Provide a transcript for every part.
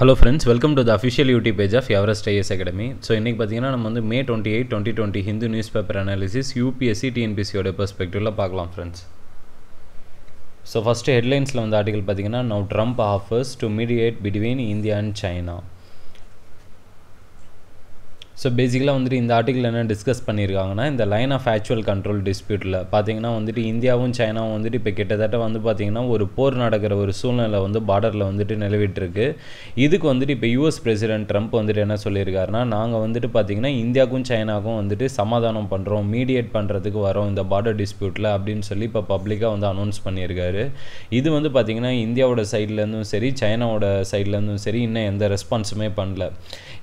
Hello friends welcome to the official YouTube page of Everest IS academy so இன்றைக்கி பார்த்தீங்கன்னா நம்ம வந்து May twenty eight twenty twenty Hindu news paper analysis UPSC டிஎன்பிசியோட பெர்ஸ்பெக்டிவில் பார்க்கலாம் friends so first ஹெட்லைன்ஸில் வந்து article பார்த்தீங்கன்னா no Trump offers to mediate between India and China so பேசிக்கலாக வந்துட்டு இந்த ஆர்டிக்கில் என்ன டிஸ்கஸ் பண்ணியிருக்காங்கன்னா இந்த லைன் ஆஃப் ஆக்சுவல் கண்ட்ரோல் டிஸ்பியூட்டில் பார்த்தீங்கன்னா வந்துட்டு இந்தியாவும் சைனாவும் வந்துட்டு இப்போ கிட்டத்தட்ட வந்து பார்த்திங்கன்னா ஒரு போர் நடக்கிற ஒரு சூழ்நிலை வந்து பார்டரில் வந்துட்டு நிலவிட்டுருக்கு இதுக்கு வந்துட்டு இப்போ யூஎஸ் பிரசிடென்ட் ட்ரம்ப் வந்துட்டு என்ன சொல்லியிருக்காருன்னா நாங்கள் வந்துட்டு பார்த்திங்கன்னா இந்தியாவுக்கும் சைனாவுக்கும் வந்துட்டு சமாதானம் பண்ணுறோம் மீடியேட் பண்ணுறதுக்கு வரோம் இந்த பார்டர் டிஸ்பியூட்டில் அப்படின்னு சொல்லி இப்போ பப்ளிக்காக வந்து அனௌன்ஸ் பண்ணியிருக்காரு இது வந்து பார்த்திங்கன்னா இந்தியாவோட சைட்லேருந்தும் சரி சைனாவோட சைட்லேருந்தும் சரி இன்னும் எந்த ரெஸ்பான்ஸுமே பண்ணல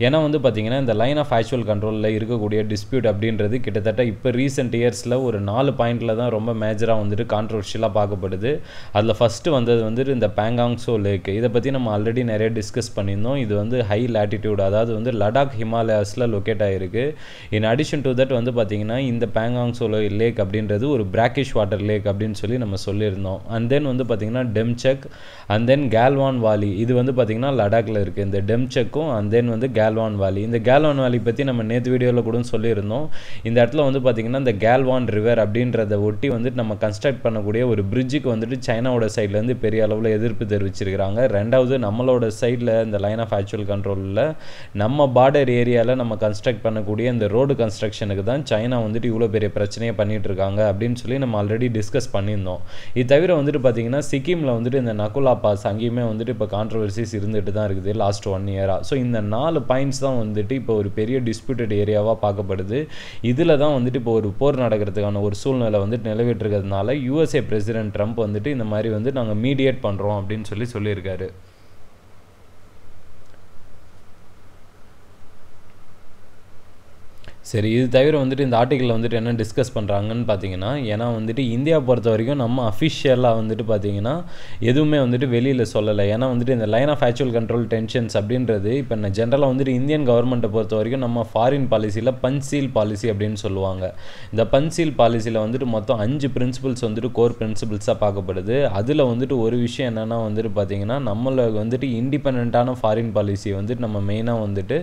ஏன்னா வந்து பார்த்தீங்கன்னா இந்த லைன் ஆஃப் ஆக்சுவல் கண்ட்ரோலில் இருக்கக்கூடிய டிஸ்பியூட் அப்படின்றது கிட்டத்தட்ட இப்போ ரீசெண்ட் இயர்ஸில் ஒரு நாலு பாயிண்டில் தான் ரொம்ப மேஜராக வந்துட்டு கான்ட்ரவர்ஷியலாக பார்க்கப்படுது அதில் ஃபஸ்ட்டு வந்தது வந்துட்டு இந்த பேங்காங்ஸோ லேக் இதை பற்றி நம்ம ஆல்ரெடி நிறைய டிஸ்கஸ் பண்ணியிருந்தோம் இது வந்து ஹை லேட்டிடியூட் அதாவது வந்து லடாக் ஹிமாலயாஸில் லொக்கேட் ஆகிருக்கு இன் அடிஷன் டு தட் வந்து பார்த்திங்கன்னா இந்த பேங்காங்ஸோ லேக் அப்படின்றது ஒரு பிராக்கிஷ் வாட்டர் லேக் அப்படின்னு சொல்லி நம்ம சொல்லியிருந்தோம் அண்ட் தென் வந்து பார்த்திங்கன்னா Demchok and then Galwan valley இது வந்து பார்த்திங்கன்னா லடாக்கில் இருக்குது இந்த டெம்செக்கும் அண்ட் தென் வந்து கே கேல்வான் வேலி இந்த கேல்வான் வேலி பற்றி நம்ம நேற்று வீடியோவில் கூட சொல்லியிருந்தோம் இந்த இடத்துல வந்து பார்த்திங்கன்னா இந்த கேல்வான் ரிவர் அப்படின்றத ஒட்டி வந்துட்டு நம்ம கன்ஸ்ட்ரக்ட் பண்ணக்கூடிய ஒரு பிரிட்ஜுக்கு வந்துட்டு சைனாவோட சைட்லேருந்து பெரிய அளவில் எதிர்ப்பு தெரிவிச்சிருக்கிறாங்க ரெண்டாவது நம்மளோட சைடில் இந்த லைன் ஆஃப் ஆக்சுவல் கண்ட்ரோலில் நம்ம பார்டர் ஏரியாவில் நம்ம கன்ஸ்ட்ரக்ட் பண்ணக்கூடிய இந்த ரோடு கன்ஸ்ட்ரக்ஷனுக்கு தான் சைனா வந்துட்டு இவ்வளோ பெரிய பிரச்சனையை பண்ணிகிட்டு இருக்காங்க அப்படின்னு சொல்லி நம்ம ஆல்ரெடி டிஸ்கஸ் பண்ணியிருந்தோம் இது தவிர வந்துட்டு பார்த்திங்கன்னா சிக்கிமில் வந்துட்டு இந்த நகுலா பாஸ் அங்கேயுமே வந்துட்டு இப்போ கான்ட்ரவர்சிஸ் இருந்துகிட்டு தான் இருக்குது லாஸ்ட் ஒன் இயராக ஸோ இந்த நாலு பாயிண்ட்ஸ் தான் வந்துட்டு இப்போ ஒரு பெரிய டிஸ்பியூட்டட் ஏரியாவாக பார்க்கப்படுது இதில் தான் வந்துட்டு இப்போ ஒரு போர் நடக்கிறதுக்கான ஒரு சூழ்நிலை வந்துட்டு நிலவிட்டுருக்கிறதுனால யூஎஸ்ஏ பிரசிடென்ட் ட்ரம்ப் வந்துட்டு இந்த மாதிரி வந்து நாங்கள் மீடியேட் பண்ணுறோம் அப்படின்னு சொல்லி சொல்லியிருக்காரு சரி இது தவிர வந்துட்டு இந்த ஆர்டிக்கலில் வந்துட்டு என்ன டிஸ்கஸ் பண்ணுறாங்கன்னு பார்த்தீங்கன்னா ஏன்னா வந்துட்டு இந்தியா பொறுத்த வரைக்கும் நம்ம அஃபிஷியலாக வந்துட்டு பார்த்தீங்கன்னா எதுவுமே வந்துட்டு வெளியில் சொல்லலை ஏன்னா வந்துட்டு இந்த line of actual control tensions அப்படின்றது இப்போ நான் ஜென்ரலாக வந்துட்டு இந்தியன் கவர்மெண்ட்டை பொறுத்த வரைக்கும் நம்ம ஃபாரின் பாலிசியில் பன்சீல் பாலிசி அப்படின்னு சொல்லுவாங்க இந்த பன்சீல் பாலிசியில் வந்துட்டு மொத்தம் அஞ்சு பிரின்சிபல்ஸ் வந்துட்டு கோர் பிரின்சிபல்ஸாக பார்க்கப்படுது அதில் வந்துட்டு ஒரு விஷயம் என்னென்னா வந்துட்டு பார்த்தீங்கன்னா நம்மளுக்கு வந்துட்டு இண்டிபெண்ட்டான ஃபாரின் பாலிசியை வந்துட்டு நம்ம மெயினாக வந்துட்டு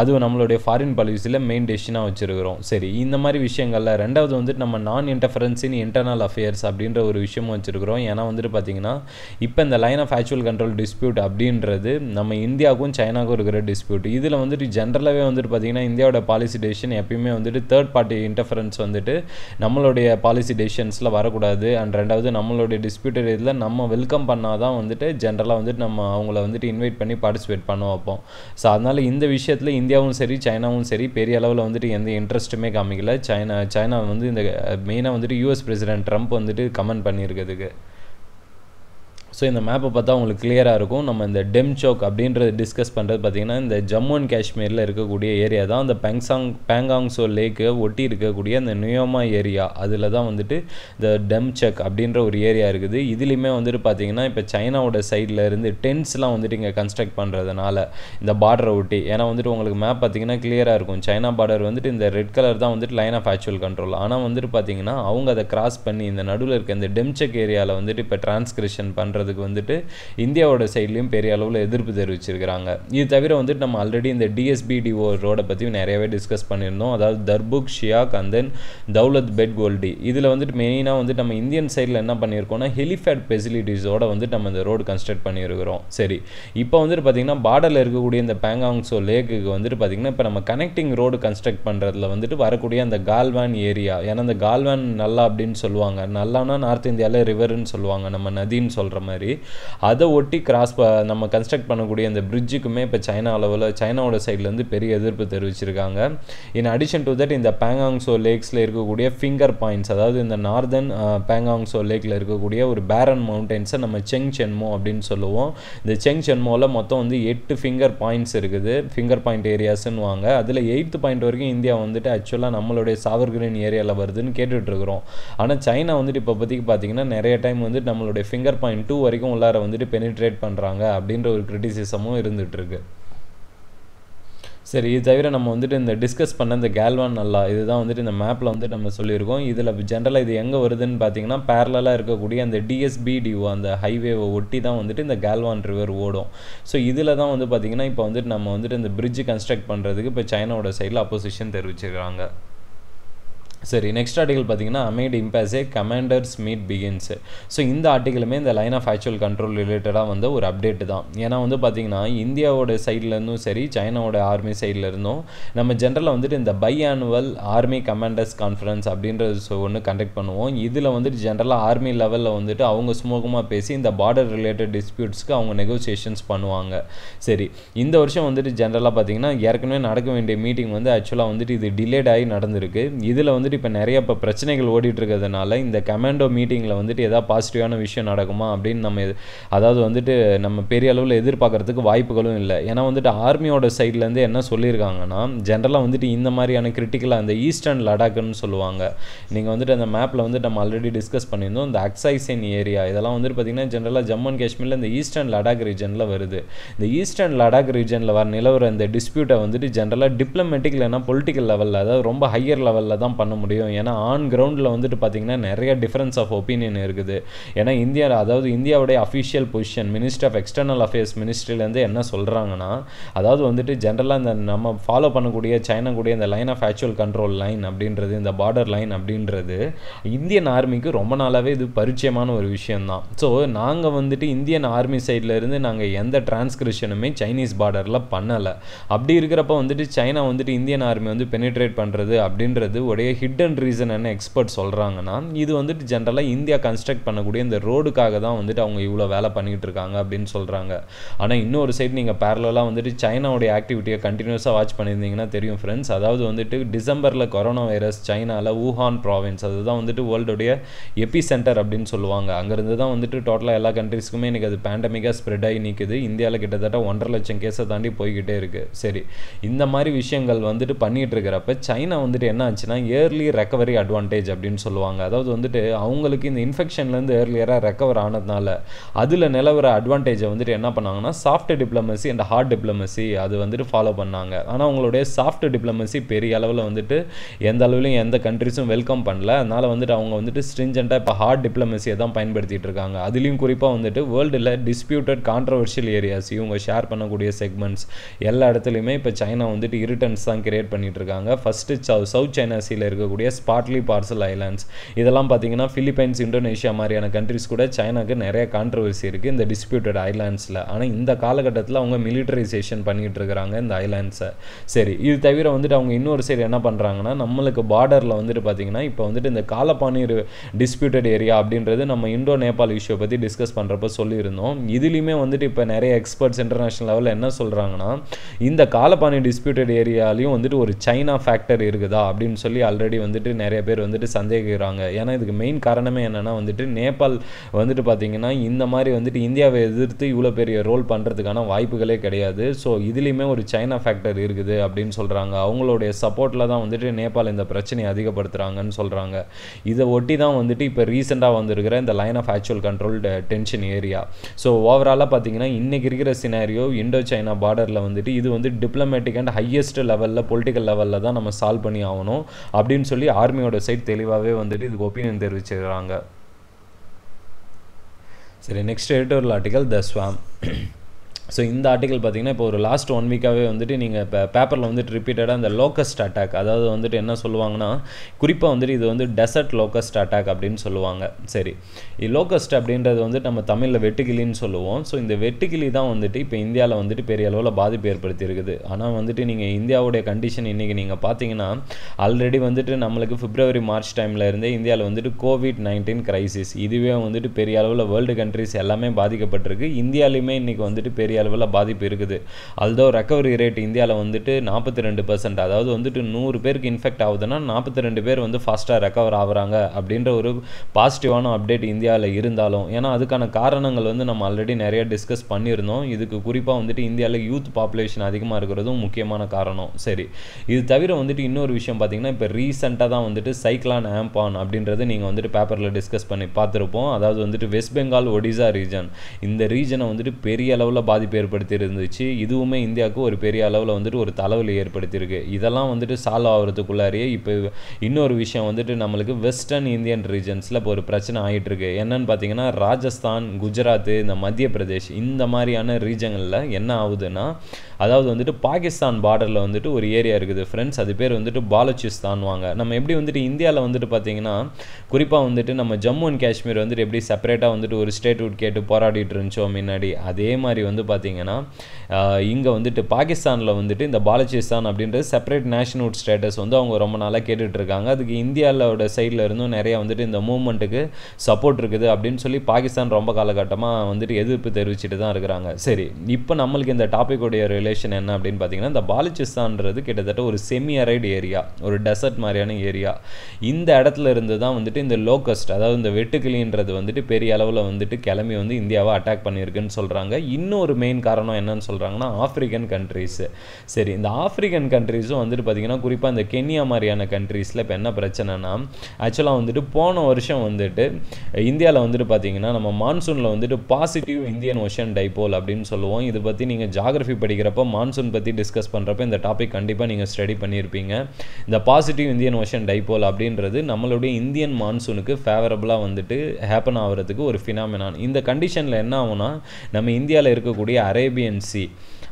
அது நம்மளுடைய ஃபாரின் பாலிசியில் மெயின் டெசிஷனாக மெயினாக வச்சுருக்கிறோம் சரி இந்த மாதிரி விஷயங்களில் ரெண்டாவது வந்துட்டு நம்ம நான் இன்டர்ஃபரன்ஸ் இன் இன்டர்னல் அஃபேர்ஸ் அப்படின்ற ஒரு விஷயமும் வச்சுருக்கிறோம் ஏன்னா வந்துட்டு பார்த்திங்கன்னா இப்போ இந்த line of actual control dispute அப்படின்றது நம்ம இந்தியாவுக்கும் சைனாவுக்கும் இருக்கிற டிஸ்பியூட் இதில் வந்துட்டு ஜென்ரலாகவே வந்துட்டு பார்த்திங்கன்னா இந்தியாவோட பாலிசி டெசிஷன் எப்பயுமே வந்துட்டு தேர்ட் பார்ட்டி இன்டர்ஃபரன்ஸ் வந்துட்டு நம்மளுடைய பாலிசி டெசிஷன்ஸில் வரக்கூடாது அண்ட் ரெண்டாவது நம்மளுடைய டிஸ்பியூட்டட் இதில் நம்ம வெல்கம் பண்ணால் தான் வந்துட்டு ஜென்ரலாக வந்துட்டு நம்ம அவங்கள வந்துட்டு இன்வைட் பண்ணி பார்ட்டிசிபேட் பண்ண வைப்போம் ஸோ அதனால் இந்த விஷயத்தில் இந்தியாவும் சரி சைனாவும் சரி பெரிய அளவில் வந்துட்டு எந்த இன்ட்ரெஸ்ட்டுமே காமிக்கல சைனா சைனா வந்து இந்த மெயினாக வந்துட்டு யூஎஸ் பிரசிடென்ட் ட்ரம்ப் வந்துட்டு கமெண்ட் பண்ணியிருக்கிறதுக்கு ஸோ இந்த மேப்பை பார்த்தா உங்களுக்கு கிளியராக இருக்கும் நம்ம இந்த டெம் சோக் அப்படின்றத டிஸ்கஸ் பண்ணுறது பார்த்திங்கன்னா இந்த ஜம்மு அண்ட் காஷ்மீரில் இருக்கக்கூடிய ஏரியா தான் அந்த பெங்சாங் பேங்காங்ஸோ லேக்கு ஒட்டி இருக்கக்கூடிய அந்த நியோமா ஏரியா அதில் தான் வந்துட்டு இந்த டெம் செக் அப்படின்ற ஒரு ஏரியா இருக்குது இதுலேயுமே வந்துட்டு பார்த்தீங்கன்னா இப்போ சைனாவோட சைடில் இருந்து டென்ட்ஸ்லாம் வந்துட்டு இங்கே கன்ஸ்ட்ரக்ட் பண்ணுறதுனால இந்த பார்டரை ஒட்டி ஏன்னா வந்துட்டு உங்களுக்கு மேப் பார்த்திங்கன்னா கிளியராக இருக்கும் சைனா பார்டர் வந்துட்டு இந்த ரெட் கலர் தான் வந்துட்டு லைன் ஆஃப் ஆக்சுவல் கண்ட்ரோல் ஆனால் வந்துட்டு பார்த்திங்கன்னா அவங்க அதை கிராஸ் பண்ணி இந்த நடுவில் இருக்க இந்த டெம் செக் ஏரியாவில் வந்துட்டு இப்போ டிரான்ஸ்கிரிஷன் பண்ணுறது பண்ணுறதுக்கு வந்துட்டு இந்தியாவோட சைட்லேயும் பெரிய அளவில் எதிர்ப்பு தெரிவிச்சிருக்கிறாங்க இது தவிர வந்துட்டு நம்ம ஆல்ரெடி இந்த டிஎஸ்பிடிஓ ரோடை பற்றியும் நிறையவே டிஸ்கஸ் பண்ணியிருந்தோம் அதாவது தர்புக் ஷியாக் அண்ட் தென் தௌலத் பெட் கோல்டி இதில் வந்துட்டு மெயினாக வந்துட்டு நம்ம இந்தியன் சைடில் என்ன பண்ணியிருக்கோம்னா ஹெலிஃபேட் ஃபெசிலிட்டிஸோட வந்துட்டு நம்ம இந்த ரோடு கன்ஸ்ட்ரக்ட் பண்ணியிருக்கிறோம் சரி இப்போ வந்துட்டு பார்த்திங்கன்னா பார்டரில் இருக்கக்கூடிய இந்த பேங்காங்ஸோ லேக்கு வந்துட்டு பார்த்திங்கன்னா இப்போ நம்ம கனெக்டிங் ரோடு கன்ஸ்ட்ரக்ட் பண்ணுறதுல வந்துட்டு வரக்கூடிய அந்த கால்வான் ஏரியா ஏன்னா அந்த கால்வான் நல்லா அப்படின்னு சொல்லுவாங்க நல்லானா நார்த் இந்தியாவில் ரிவர்னு சொல்லுவாங்க நம்ம நதின்னு சொல்கிற மாதிரி அதை ஒட்டி கிராஸ் நம்ம கன்ஸ்ட்ரக்ட் பண்ணக்கூடிய அந்த பிரிட்ஜுக்குமே இப்போ சைனா அளவில் சைனாவோட சைட்லேருந்து பெரிய எதிர்ப்பு தெரிவிச்சிருக்காங்க இன் அடிஷன் டு தட் இந்த பேங்காங்ஸோ லேக்ஸில் இருக்கக்கூடிய ஃபிங்கர் பாயிண்ட்ஸ் அதாவது இந்த நார்தன் பேங்காங்ஸோ லேக்கில் இருக்கக்கூடிய ஒரு பேரன் மவுண்டெயின்ஸை நம்ம செங் சென்மோ அப்படின்னு சொல்லுவோம் இந்த செங் சென்மோவில் மொத்தம் வந்து எட்டு ஃபிங்கர் பாயிண்ட்ஸ் இருக்குது ஃபிங்கர் பாயிண்ட் ஏரியாஸ்ன்னு வாங்க அதில் எயித்து பாயிண்ட் வரைக்கும் இந்தியா வந்துட்டு ஆக்சுவலாக நம்மளுடைய சாவர்கிரீன் ஏரியாவில் வருதுன்னு கேட்டுட்ருக்குறோம் ஆனால் சைனா வந்துட்டு இப்போ பற்றிக்கு பார்த்தீங்கன்னா நிறைய டைம் வந்துட்டு நம்மளுடைய ஃபிங்கர் பாயிண்ட் டூ வரைக்கும் உள்ளார வந்துட்டு பெனிட்ரேட் பண்ணுறாங்க அப்படின்ற ஒரு கிரிட்டிசிசமும் இருந்துகிட்ருக்கு சரி இது தவிர நம்ம வந்துட்டு இந்த டிஸ்கஸ் பண்ண இந்த கேல்வான் நல்லா இதுதான் வந்துட்டு இந்த மேப்பில் வந்துட்டு நம்ம சொல்லியிருக்கோம் இதில் ஜென்ரலாக இது எங்கே வருதுன்னு பார்த்தீங்கன்னா பேரலாக இருக்கக்கூடிய அந்த டிஎஸ்பிடிஓ அந்த ஹைவேவை ஒட்டி தான் வந்துட்டு இந்த கேல்வான் ரிவர் ஓடும் ஸோ இதில் தான் வந்து பார்த்திங்கன்னா இப்போ வந்துட்டு நம்ம வந்துட்டு இந்த பிரிட்ஜ் கன்ஸ்ட்ரக்ட் பண்ணுறதுக்கு இப்போ சைனாவோட சைடில் அப்போசிஷன் தெரிவிச்சிருக்காங்க சரி நெக்ஸ்ட் ஆர்டிகல் பார்த்தீங்கன்னா amid impasse commanders meet begins so இந்த ஆர்டிகலுமே இந்த லைன் ஆஃப் ஆக்சுவல் கண்ட்ரோல் ரிலேட்டடாக வந்து ஒரு அப்டேட்டு தான் ஏன்னா வந்து பார்த்திங்கன்னா இந்தியாவோட சைட்லேருந்தும் சரி சைனாவோட ஆர்மி சைட்லேருந்தும் நம்ம ஜென்ரலாக வந்துட்டு இந்த biannual army commanders conference அப்படின்றது ஸோ ஒன்று கண்டக்ட் பண்ணுவோம் இதில் வந்துட்டு ஜென்ரலாக ஆர்மி லெவலில் வந்துட்டு அவங்க சுமூகமாக பேசி இந்த பார்டர் ரிலேட்டட் டிஸ்பியூட்ஸ்க்கு அவங்க நெகோசியேஷன்ஸ் பண்ணுவாங்க சரி இந்த வருஷம் வந்துட்டு ஜென்ரலாக பார்த்தீங்கன்னா ஏற்கனவே நடக்க வேண்டிய மீட்டிங் வந்து ஆக்சுவலாக வந்துட்டு இது டிலேட் ஆகி நடந்திருக்கு இதில் வந்து வந்துட்டு இப்போ நிறைய இப்போ பிரச்சனைகள் ஓடிட்டு இருக்கிறதுனால இந்த கமாண்டோ மீட்டிங்கில் வந்துட்டு எதாவது பாசிட்டிவான விஷயம் நடக்குமா அப்படின்னு நம்ம அதாவது வந்துட்டு நம்ம பெரிய அளவில் எதிர்பார்க்குறதுக்கு வாய்ப்புகளும் இல்லை ஏன்னா வந்துட்டு ஆர்மியோட சைட்லேருந்து என்ன சொல்லியிருக்காங்கன்னா ஜென்ரலாக வந்துட்டு இந்த மாதிரியான கிரிட்டிக்கலாக அந்த ஈஸ்டர்ன் லடாக்குன்னு சொல்லுவாங்க நீங்கள் வந்துட்டு அந்த மேப்பில் வந்துட்டு நம்ம ஆல்ரெடி டிஸ்கஸ் பண்ணியிருந்தோம் இந்த அக்ஸைசன் ஏரியா இதெல்லாம் வந்துட்டு பார்த்திங்கன்னா ஜென்ரலாக ஜம்மு அண்ட் காஷ்மீரில் இந்த ஈஸ்டர்ன் லடாக் ரீஜனில் வருது இந்த ஈஸ்டர்ன் லடாக் ரீஜனில் வர நிலவர இந்த டிஸ்பியூட்டை வந்துட்டு ஜென்ரலாக டிப்ளமேட்டிக் இல்லைன்னா பொலிட்டிக்கல் லெவலில் அதாவது ரொம்ப ஹையர் லெவலில் தான் பண்ண முடியும் ஏன்னா ஆன் கிரவுண்டில் வந்துட்டு பார்த்திங்கன்னா நிறைய டிஃப்ரென்ஸ் ஆஃப் ஒப்பீனியன் இருக்குது ஏன்னா இந்தியாவில் அதாவது இந்தியாவுடைய official position minister of external affairs மினிஸ்ட்ரிலேருந்து என்ன சொல்கிறாங்கன்னா அதாவது வந்துட்டு ஜென்ரலாக இந்த நம்ம ஃபாலோ பண்ணக்கூடிய சைனா கூடிய இந்த line of actual control line அப்படின்றது இந்த பார்டர் லைன் அப்படின்றது இந்தியன் ஆர்மிக்கு ரொம்ப நாளாகவே இது பரிச்சயமான ஒரு விஷயம்தான் ஸோ நாங்கள் வந்துட்டு இந்தியன் ஆர்மி சைட்லேருந்து நாங்கள் எந்த டிரான்ஸ்கிரிப்ஷனுமே சைனீஸ் பார்டரில் பண்ணலை அப்படி இருக்கிறப்ப வந்துட்டு சைனா வந்துட்டு இந்தியன் ஆர்மி வந்து பெனிட்ரேட் பண்ணுறது அப்படின்றது உடைய ஹிட் ஹிட்டன் ரீசன் என்ன எக்ஸ்பர்ட் சொல்கிறாங்கன்னா இது வந்துட்டு ஜென்ரலாக இந்தியா கன்ஸ்ட்ரக்ட் பண்ணக்கூடிய இந்த ரோடுக்காக தான் வந்துட்டு அவங்க இவ்வளோ வேலை பண்ணிகிட்டு இருக்காங்க அப்படின்னு சொல்கிறாங்க ஆனால் இன்னொரு சைடு நீங்கள் பேரலாக வந்துட்டு சைனாவுடைய ஆக்டிவிட்டியை கண்டினியூஸாக வாட்ச் பண்ணியிருந்தீங்கன்னா தெரியும் ஃப்ரெண்ட்ஸ் அதாவது வந்துட்டு டிசம்பரில் கொரோனா வைரஸ் சைனாவில் வூஹான் ப்ராவின்ஸ் அதுதான் வந்துட்டு வேர்ல்டுடைய எபி சென்டர் அப்படின்னு சொல்லுவாங்க அங்கேருந்து தான் வந்துட்டு டோட்டலாக எல்லா கண்ட்ரிஸ்க்குமே இன்றைக்கி அது பேண்டமிக்காக ஸ்ப்ரெட் ஆகி நிற்குது இந்தியாவில் கிட்டத்தட்ட ஒன்றரை லட்சம் கேஸை தாண்டி போய்கிட்டே இருக்குது சரி இந்த மாதிரி விஷயங்கள் வந்துட்டு பண்ணிகிட்டு இருக்கிறப்ப சைனா வந்துட்டு என்ன ஆச்சுன்னா இயர்லி ஏர்லி ரெக்கவரி அட்வான்டேஜ் அப்படின்னு சொல்லுவாங்க அதாவது வந்துட்டு அவங்களுக்கு இந்த இன்ஃபெக்ஷன்லேருந்து ஏர்லியராக ரெக்கவர் ஆனதுனால அதில் நிலவர அட்வான்டேஜை வந்துட்டு என்ன பண்ணாங்கன்னா soft diplomacy and hard diplomacy அது வந்துட்டு ஃபாலோ பண்ணாங்க ஆனால் அவங்களுடைய சாஃப்ட் டிப்ளமசி பெரிய அளவில் வந்துட்டு எந்த அளவுலையும் எந்த கண்ட்ரிஸும் வெல்கம் பண்ணல அதனால் வந்துட்டு அவங்க வந்துட்டு ஸ்ட்ரிஞ்சண்ட்டாக இப்போ ஹார்ட் டிப்ளமசியை தான் பயன்படுத்திகிட்டு இருக்காங்க அதுலேயும் குறிப்பாக வந்துட்டு வேர்ல்டில் டிஸ்பியூட்டட் கான்ட்ரவர்ஷியல் ஏரியாஸ் இவங்க ஷேர் பண்ணக்கூடிய செக்மெண்ட்ஸ் எல்லா இடத்துலையுமே இப்போ சைனா வந்துட்டு இரிட்டன்ஸ் தான் கிரியேட் பண்ணிகிட்டு இருக்காங்க ஃபஸ்ட்டு சவுத் சைனா சீல இருக்க இருக்கக்கூடிய ஸ்பாட்லி பார்சல் ஐலாண்ட்ஸ் இதெல்லாம் பார்த்தீங்கன்னா ஃபிலிப்பைன்ஸ் இந்தோனேஷியா மாதிரியான கண்ட்ரிஸ் கூட சைனாக்கு நிறைய கான்ட்ரவர்சி இருக்குது இந்த டிஸ்பியூட்டட் ஐலாண்ட்ஸில் ஆனால் இந்த காலகட்டத்தில் அவங்க மிலிட்டரைசேஷன் பண்ணிகிட்டு இருக்கிறாங்க இந்த ஐலாண்ட்ஸை சரி இது தவிர வந்துட்டு அவங்க இன்னொரு சைடு என்ன பண்ணுறாங்கன்னா நம்மளுக்கு பார்டரில் வந்துட்டு பார்த்திங்கன்னா இப்போ வந்துட்டு இந்த காலப்பானீர் டிஸ்பியூட்டட் ஏரியா அப்படின்றது நம்ம இண்டோ நேபாள் இஷ்யூ பற்றி டிஸ்கஸ் பண்ணுறப்ப சொல்லியிருந்தோம் இதுலேயுமே வந்துட்டு இப்போ நிறைய எக்ஸ்பர்ட்ஸ் இன்டர்நேஷனல் லெவலில் என்ன சொல்கிறாங்கன்னா இந்த காலப்பானி டிஸ்பியூட்டட் ஏரியாலையும் வந்துட்டு ஒரு சைனா ஃபேக்டர் இருக்குதா அப்படின்னு சொல்லி ஆல்ரெடி ஆல்ரெடி வந்துட்டு நிறைய பேர் வந்துட்டு சந்தேகிக்கிறாங்க ஏன்னா இதுக்கு மெயின் காரணமே என்னென்னா வந்துட்டு நேபாள் வந்துட்டு பார்த்திங்கன்னா இந்த மாதிரி வந்துட்டு இந்தியாவை எதிர்த்து இவ்வளோ பெரிய ரோல் பண்ணுறதுக்கான வாய்ப்புகளே கிடையாது ஸோ இதுலேயுமே ஒரு சைனா ஃபேக்டர் இருக்குது அப்படின்னு சொல்கிறாங்க அவங்களுடைய சப்போர்ட்டில் தான் வந்துட்டு நேபாள் இந்த பிரச்சனையை அதிகப்படுத்துகிறாங்கன்னு சொல்கிறாங்க இதை ஒட்டி தான் வந்துட்டு இப்போ ரீசெண்டாக வந்திருக்கிற இந்த line of actual control tension area so ஓவராலாக பார்த்தீங்கன்னா இன்றைக்கி இருக்கிற சினாரியோ இண்டோ சைனா பார்டரில் வந்துட்டு இது வந்து டிப்ளமேட்டிக் அண்ட் ஹையஸ்ட் லெவலில் பொலிட்டிக்கல் லெவலில் தான் நம்ம சால்வ் பண்ணி ஆகணும் அப்படின்னு அப்படின்னு சொல்லி ஆர்மியோட சைட் தெளிவாகவே வந்துட்டு இதுக்கு ஒப்பீனியன் தெரிவிச்சிருக்கிறாங்க சரி next editorial article the swarm so இந்த ஆர்டிக்கல் பார்த்தீங்கன்னா இப்போ ஒரு லாஸ்ட் ஒன் வீக்காகவே வந்துட்டு நீங்கள் இப்போ பேப்பரில் வந்துட்டு ரிப்பீட்டடாக அந்த லோக்கஸ்ட் அட்டாக் அதாவது வந்துட்டு என்ன சொல்லுவாங்கன்னா குறிப்பாக வந்துட்டு இது வந்து டெசர்ட் லோக்கஸ்ட் அட்டாக் அப்படின்னு சொல்லுவாங்க சரி லோக்கஸ்ட் அப்படின்றது வந்துட்டு நம்ம தமிழில் வெட்டுக்கிளின்னு சொல்லுவோம் ஸோ இந்த வெட்டுக்கிளி தான் வந்துட்டு இப்போ இந்தியாவில் வந்துட்டு பெரிய அளவில் பாதிப்பு ஏற்படுத்தியிருக்குது ஆனால் வந்துட்டு நீங்கள் இந்தியாவுடைய கண்டிஷன் இன்றைக்கி நீங்கள் பார்த்தீங்கன்னா ஆல்ரெடி வந்துட்டு நம்மளுக்கு பிப்ரவரி மார்ச் டைமில் இருந்தே இந்தியாவில் வந்துட்டு கோவிட் நைன்டீன் க்ரைசிஸ் இதுவே வந்துட்டு பெரிய அளவில் வேர்ல்டு கண்ட்ரிஸ் எல்லாமே பாதிக்கப்பட்டிருக்கு இந்தியாலையுமே இன்றைக்கி வந்துட்டு பெரிய அளவில் பாதிப்பு இருக்குது அல்தோ ரெக்கவரி ரேட் இந்தியாவில் வந்துட்டு நாற்பத்தி ரெண்டு பர்சன்ட் அதாவது வந்துட்டு நூறு பேருக்கு இன்ஃபெக்ட் ஆகுதுன்னா நாற்பத்தி ரெண்டு பேர் வந்து ஃபாஸ்ட்டாக ரெக்கவர் ஆகுறாங்க அப்படின்ற ஒரு பாசிட்டிவான அப்டேட் இந்தியாவில் இருந்தாலும் ஏன்னா அதுக்கான காரணங்கள் வந்து நம்ம ஆல்ரெடி நிறைய டிஸ்கஸ் பண்ணியிருந்தோம் இதுக்கு குறிப்பாக வந்துட்டு இந்தியாவில் யூத் பாப்புலேஷன் அதிகமாக இருக்கிறதும் முக்கியமான காரணம் சரி இது தவிர வந்துட்டு இன்னொரு விஷயம் பார்த்தீங்கன்னா இப்போ ரீசெண்டாக தான் வந்துட்டு சைக்லான் ஆம்பான் அப்படின்றது நீங்கள் வந்துட்டு பேப்பரில் டிஸ்கஸ் பண்ணி பார்த்துருப்போம் அதாவது வந்துட்டு வெஸ்ட் பெங்கால் ஒடிசா ரீஜன் இந்த ரீஜனை வந்துட்டு பெரிய அளவில் பாதி பாதிப்பு ஏற்படுத்தி இருந்துச்சு இதுவுமே இந்தியாவுக்கு ஒரு பெரிய அளவில் வந்துட்டு ஒரு தலைவலி ஏற்படுத்தியிருக்கு இதெல்லாம் வந்துட்டு சால்வ் ஆகிறதுக்குள்ளாரியே இப்போ இன்னொரு விஷயம் வந்துட்டு நம்மளுக்கு வெஸ்டர்ன் இந்தியன் ரீஜன்ஸில் இப்போ ஒரு பிரச்சனை ஆகிட்டுருக்கு என்னன்னு பார்த்தீங்கன்னா ராஜஸ்தான் குஜராத் இந்த மத்திய பிரதேஷ் இந்த மாதிரியான ரீஜன்களில் என்ன ஆகுதுன்னா அதாவது வந்துட்டு பாகிஸ்தான் பார்டரில் வந்துட்டு ஒரு ஏரியா இருக்குது ஃப்ரெண்ட்ஸ் அது பேர் வந்துட்டு பாலுச்சிஸ்தான் வாங்க நம்ம எப்படி வந்துட்டு இந்தியாவில் வந்துட்டு பார்த்தீங்கன்னா குறிப்பாக வந்துட்டு நம்ம ஜம்மு அண்ட் காஷ்மீர் வந்துட்டு எப்படி செப்பரேட்டாக வந்துட்டு ஒரு ஸ்டேட் கேட்டு போராடிட்டு இருந்துச்சோ முன்னாடி அதே மாதிரி வந்து பார்த்தீங்கன்னா இங்கே வந்துட்டு பாகிஸ்தானில் வந்துட்டு இந்த பாலச்சிஸ்தான் அப்படின்றது செப்பரேட் நேஷனல் ஸ்டேட்டஸ் வந்து அவங்க ரொம்ப நாளாக கேட்டுட்ருக்காங்க அதுக்கு இந்தியாவோட சைடில் இருந்தும் நிறையா வந்துட்டு இந்த மூமெண்ட்டுக்கு சப்போர்ட் இருக்குது அப்படின்னு சொல்லி பாகிஸ்தான் ரொம்ப காலகட்டமாக வந்துட்டு எதிர்ப்பு தெரிவிச்சுட்டு தான் இருக்கிறாங்க சரி இப்போ நம்மளுக்கு இந்த உடைய ரிலேஷன் என்ன அப்படின்னு பார்த்தீங்கன்னா இந்த பாலிச்சிஸ்தான்றது கிட்டத்தட்ட ஒரு செமி அரைடு ஏரியா ஒரு டெசர்ட் மாதிரியான ஏரியா இந்த இடத்துல இருந்து தான் வந்துட்டு இந்த லோக்கஸ்ட் அதாவது இந்த வெட்டுக்கிளின்றது வந்துட்டு பெரிய அளவில் வந்துட்டு கிளம்பி வந்து இந்தியாவை அட்டாக் பண்ணியிருக்குன்னு சொல்கிறாங்க இன்னொரு மெயின் காரணம் என்னன்னு சொல்கிறாங்கன்னா ஆஃப்ரிக்கன் கண்ட்ரீஸு சரி இந்த ஆஃப்ரிக்கன் கண்ட்ரீஸும் வந்துட்டு பார்த்திங்கன்னா குறிப்பாக இந்த கென்யா மாதிரியான கண்ட்ரீஸில் இப்போ என்ன பிரச்சனைனா ஆக்சுவலாக வந்துட்டு போன வருஷம் வந்துட்டு இந்தியாவில் வந்துட்டு பார்த்திங்கன்னா நம்ம மான்சூனில் வந்துட்டு பாசிட்டிவ் இந்தியன் ஓஷன் டைபோல் அப்படின்னு சொல்லுவோம் இதை பற்றி நீங்கள் ஜாகிரஃபி படிக்கிறப்ப மான்சூன் பற்றி டிஸ்கஸ் பண்ணுறப்ப இந்த டாபிக் கண்டிப்பாக நீங்கள் ஸ்டடி பண்ணியிருப்பீங்க இந்த பாசிட்டிவ் இந்தியன் ஓஷன் டைபோல் அப்படின்றது நம்மளுடைய இந்தியன் மான்சூனுக்கு ஃபேவரபுளாக வந்துட்டு ஹேப்பன் ஆகிறதுக்கு ஒரு ஃபினாமினான் இந்த கண்டிஷனில் என்ன ஆகும்னா நம்ம இந்தியாவில் இருக்கக்கூடிய இருக்கக்கூடிய அரேபியன் சி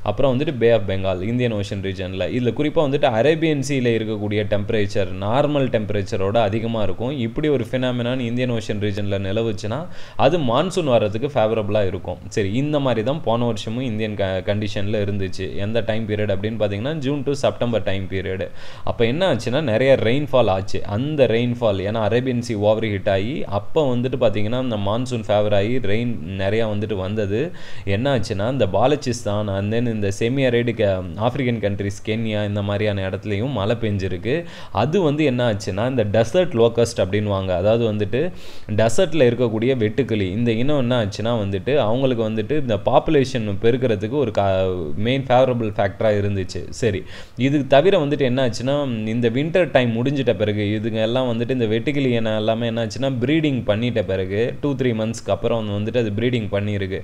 அப்புறம் வந்துட்டு bay of Bengal Indian ocean ரீஜனில் இதில் குறிப்பாக வந்துட்டு அரேபியன் சீல இருக்கக்கூடிய டெம்பரேச்சர் நார்மல் டெம்பரேச்சரோட அதிகமாக இருக்கும் இப்படி ஒரு ஃபினாமினான் இந்தியன் ஓஷன் ரீஜனில் நிலவுச்சுன்னா அது மான்சூன் வர்றதுக்கு ஃபேவரபுளாக இருக்கும் சரி இந்த மாதிரி தான் போன வருஷமும் இந்தியன் க கண்டிஷனில் இருந்துச்சு எந்த டைம் பீரியட் அப்படின்னு பார்த்தீங்கன்னா June to September time period அப்போ என்ன ஆச்சுன்னா நிறைய ரெயின்ஃபால் ஆச்சு அந்த ரெயின்ஃபால் ஏன்னா அரேபியன் சி ஓவர் ஹீட் ஆகி அப்போ வந்துட்டு பார்த்தீங்கன்னா இந்த மான்சூன் ஃபேவர் ஆகி ரெயின் நிறையா வந்துட்டு வந்தது என்ன ஆச்சுன்னா இந்த பாலச்சிஸ்தான் அந்த இந்த செமி அரைடு க ஆஃப்ரிக்கன் கண்ட்ரிஸ் கென்யா இந்த மாதிரியான இடத்துலையும் மழை பெஞ்சிருக்கு அது வந்து என்ன ஆச்சுன்னா இந்த டெசர்ட் லோக்கஸ்ட் அப்படின்வாங்க அதாவது வந்துட்டு டெசர்ட்டில் இருக்கக்கூடிய வெட்டுக்கிளி இந்த இனம் என்ன ஆச்சுன்னா வந்துட்டு அவங்களுக்கு வந்துட்டு இந்த பாப்புலேஷன் பெருக்கிறதுக்கு ஒரு கா மெயின் ஃபேவரபிள் ஃபேக்டராக இருந்துச்சு சரி இதுக்கு தவிர வந்துட்டு என்ன ஆச்சுன்னா இந்த வின்டர் டைம் முடிஞ்சிட்ட பிறகு இதுங்க எல்லாம் வந்துட்டு இந்த வெட்டுக்கிளி இன எல்லாமே என்ன ஆச்சுன்னா ப்ரீடிங் பண்ணிட்ட பிறகு டூ த்ரீ மந்த்ஸ்க்கு அப்புறம் வந்துட்டு அது ப்ரீடிங் பண்ணியிருக்கு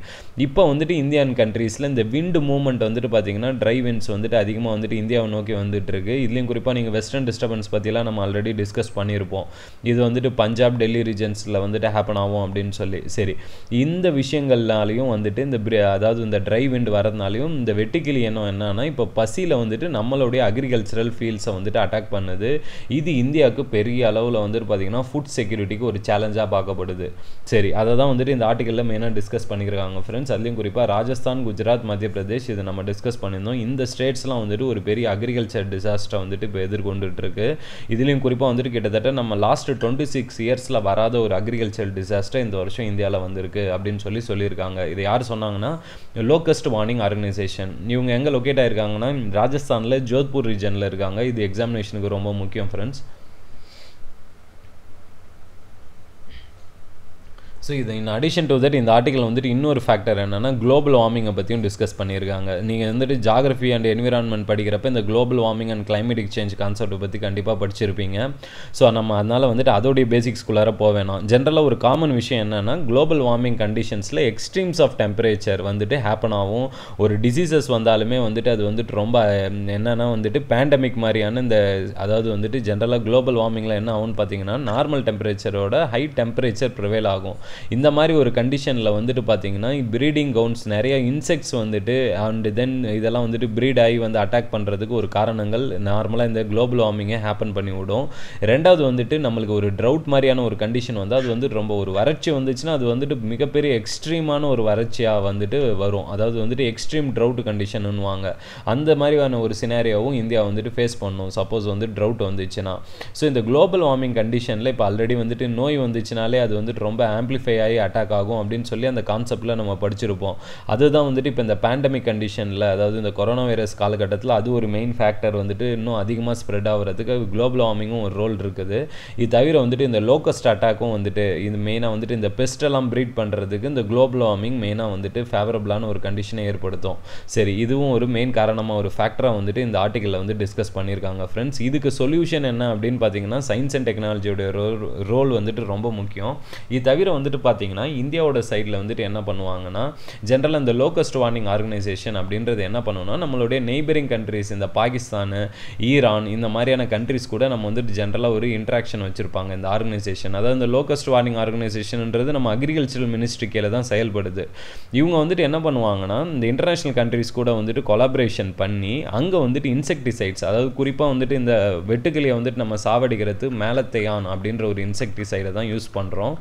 இப்போ வந்துட்டு இந்தியன் கண்ட்ரீஸில் இந்த விண்டு மூமெண்ட் மூவ்மெண்ட் வந்துட்டு பார்த்தீங்கன்னா ட்ரை வின்ஸ் வந்துட்டு அதிகமாக வந்துட்டு இந்தியாவை நோக்கி வந்துட்டு இருக்கு இதுலேயும் குறிப்பாக நீங்கள் வெஸ்டர்ன் டிஸ்டர்பன்ஸ் பற்றிலாம் நம்ம ஆல்ரெடி டிஸ்கஸ் பண்ணியிருப்போம் இது வந்துட்டு பஞ்சாப் டெல்லி ரீஜன்ஸில் வந்துட்டு ஹேப்பன் ஆகும் அப்படின்னு சொல்லி சரி இந்த விஷயங்கள்னாலையும் வந்துட்டு இந்த அதாவது இந்த ட்ரை விண்ட் வரதுனாலையும் இந்த வெட்டுக்கிளி எண்ணம் என்னன்னா இப்போ பசியில் வந்துட்டு நம்மளுடைய அக்ரிகல்ச்சரல் ஃபீல்ட்ஸை வந்துட்டு அட்டாக் பண்ணுது இது இந்தியாவுக்கு பெரிய அளவில் வந்துட்டு பார்த்தீங்கன்னா ஃபுட் செக்யூரிட்டிக்கு ஒரு சேலஞ்சாக பார்க்கப்படுது சரி அதை தான் வந்துட்டு இந்த ஆர்டிக்கலில் மெயினாக டிஸ்கஸ் பண்ணிக்கிறாங்க ஃப்ரெண்ட்ஸ் அதுலேயும் குறிப்பாக ராஜஸ்தான் குஜராத் மத்திய பிரதேஷ் இது இதை நம்ம டிஸ்கஸ் பண்ணியிருந்தோம் இந்த ஸ்டேட்ஸ்லாம் வந்துட்டு ஒரு பெரிய அக்ரிகல்ச்சர் டிசாஸ்டரை வந்துட்டு இப்போ எதிர்கொண்டுட்டு இதுலேயும் குறிப்பாக வந்துட்டு கிட்டத்தட்ட நம்ம லாஸ்ட் டுவெண்ட்டி சிக்ஸ் இயர்ஸில் வராத ஒரு அக்ரிகல்ச்சர் டிசாஸ்டர் இந்த வருஷம் இந்தியாவில் வந்திருக்கு அப்படின்னு சொல்லி சொல்லியிருக்காங்க இது யார் சொன்னாங்கன்னா லோக்கஸ்ட் வார்னிங் ஆர்கனைசேஷன் இவங்க எங்கே லொக்கேட் ஆகிருக்காங்கன்னா ராஜஸ்தானில் ஜோத்பூர் ரீஜனில் இருக்காங்க இது எக்ஸாமினேஷனுக்கு ரொம்ப முக்கியம் ஃப்ரெண்ட்ஸ் ஸோ இது இன் அடிஷன் டு தட் இந்த ஆர்டிக்கல் வந்துட்டு இன்னொரு ஃபேக்டர் என்னென்னா குளோபல் வார்மிங்கை பற்றியும் டிஸ்கஸ் பண்ணியிருக்காங்க நீங்கள் வந்துட்டு ஜாகிரஃபி அண்ட் என்விரான்மெண்ட் படிக்கிறப்ப இந்த global warming and climatic change கான்செப்ட்டை பற்றி கண்டிப்பாக படிச்சிருப்பீங்க ஸோ நம்ம அதனால் வந்துட்டு அதோடைய பேசிக்ஸ்குள்ளார போக வேணாம் ஜென்ரலாக ஒரு காமன் விஷயம் என்னென்னா குளோபல் வார்மிங் கண்டிஷன்ஸில் எக்ஸ்ட்ரீம்ஸ் ஆஃப் டெம்பரேச்சர் வந்துட்டு ஹேப்பன் ஆகும் ஒரு டிசீசஸ் வந்தாலுமே வந்துட்டு அது வந்துட்டு ரொம்ப என்னென்னா வந்துட்டு பேண்டமிக் மாதிரியான இந்த அதாவது வந்துட்டு ஜென்ரலாக குளோபல் வார்மிங்கில் என்ன ஆகும்னு பார்த்தீங்கன்னா நார்மல் டெம்பரேச்சரோட ஹை டெம்பரேச்சர் ப்ரிவேல் ஆகும் இந்த மாதிரி ஒரு கண்டிஷனில் வந்துட்டு பார்த்தீங்கன்னா ப்ரீடிங் கவுன்ஸ் நிறைய இன்செக்ட்ஸ் வந்துட்டு அண்டு தென் இதெல்லாம் வந்துட்டு ப்ரீட் ஆகி வந்து அட்டாக் பண்ணுறதுக்கு ஒரு காரணங்கள் நார்மலாக இந்த குளோபல் வார்மிங்கை ஹேப்பன் பண்ணி விடும் ரெண்டாவது வந்துட்டு நம்மளுக்கு ஒரு ட்ரவுட் மாதிரியான ஒரு கண்டிஷன் வந்து அது வந்து ரொம்ப ஒரு வறட்சி வந்துச்சுன்னா அது வந்துட்டு மிகப்பெரிய எக்ஸ்ட்ரீமான ஒரு வறட்சியாக வந்துட்டு வரும் அதாவது வந்துட்டு எக்ஸ்ட்ரீம் ட்ரவுட் கண்டிஷனுன்னுவாங்க அந்த மாதிரியான ஒரு சினாரியாவும் இந்தியா வந்துட்டு ஃபேஸ் பண்ணும் சப்போஸ் வந்து ட்ரவுட் வந்துச்சுன்னா ஸோ இந்த குளோபல் வார்மிங் கண்டிஷனில் இப்போ ஆல்ரெடி வந்துட்டு நோய் வந்துச்சுனாலே அது வந்துட்டு ரொம்ப ஆம்பிளிஃபை ஐடென்டிஃபை ஆகி அட்டாக் ஆகும் அப்படின்னு சொல்லி அந்த கான்செப்டில் நம்ம படிச்சிருப்போம் அதுதான் வந்துட்டு இப்போ இந்த பேண்டமிக் கண்டிஷனில் அதாவது இந்த கொரோனா வைரஸ் காலகட்டத்தில் அது ஒரு மெயின் ஃபேக்டர் வந்துட்டு இன்னும் அதிகமாக ஸ்ப்ரெட் ஆகிறதுக்கு குளோபல் வார்மிங்கும் ஒரு ரோல் இருக்குது இது தவிர வந்துட்டு இந்த லோக்கஸ்ட் அட்டாக்கும் வந்துட்டு இது மெயினாக வந்துட்டு இந்த பெஸ்டெல்லாம் ப்ரீட் பண்ணுறதுக்கு இந்த குளோபல் வார்மிங் மெயினாக வந்துட்டு ஃபேவரபுளான ஒரு கண்டிஷனை ஏற்படுத்தும் சரி இதுவும் ஒரு மெயின் காரணமாக ஒரு ஃபேக்டராக வந்துட்டு இந்த ஆர்டிக்கலில் வந்து டிஸ்கஸ் பண்ணியிருக்காங்க ஃப்ரெண்ட்ஸ் இதுக்கு சொல்யூஷன் என்ன அப்படின்னு பார்த்தீங்கன்னா சயின்ஸ் அண்ட் டெக்னாலஜியோட ரோல் வந்துட்டு ரொம்ப முக்கியம் இது தவிர வந்துட்டு வந்துட்டு பார்த்தீங்கன்னா இந்தியாவோட சைடில் வந்துட்டு என்ன பண்ணுவாங்கன்னா ஜென்ரல் அந்த லோக்கஸ்ட் வார்னிங் ஆர்கனைசேஷன் அப்படின்றது என்ன பண்ணுவோம்னா நம்மளுடைய நெய்பரிங் கண்ட்ரிஸ் இந்த பாகிஸ்தான் ஈரான் இந்த மாதிரியான கண்ட்ரிஸ் கூட நம்ம வந்துட்டு ஜென்ரலாக ஒரு இன்ட்ராக்ஷன் வச்சுருப்பாங்க இந்த ஆர்கனைசேஷன் அதாவது இந்த லோக்கஸ்ட் வார்னிங் ஆர்கனைசேஷன்ன்றது நம்ம அக்ரிகல்ச்சரல் மினிஸ்ட்ரி கீழே தான் செயல்படுது இவங்க வந்துட்டு என்ன பண்ணுவாங்கன்னா இந்த இன்டர்நேஷ்னல் கண்ட்ரிஸ் கூட வந்துட்டு கொலாபரேஷன் பண்ணி அங்கே வந்துட்டு இன்செக்டிசைட்ஸ் அதாவது குறிப்பாக வந்துட்டு இந்த வெட்டுக்கிளியை வந்துட்டு நம்ம சாவடிக்கிறது மேலத்தையான் அப்படின்ற ஒரு இன்செக்டிசைடை தான் யூஸ் பண்ணுறோம்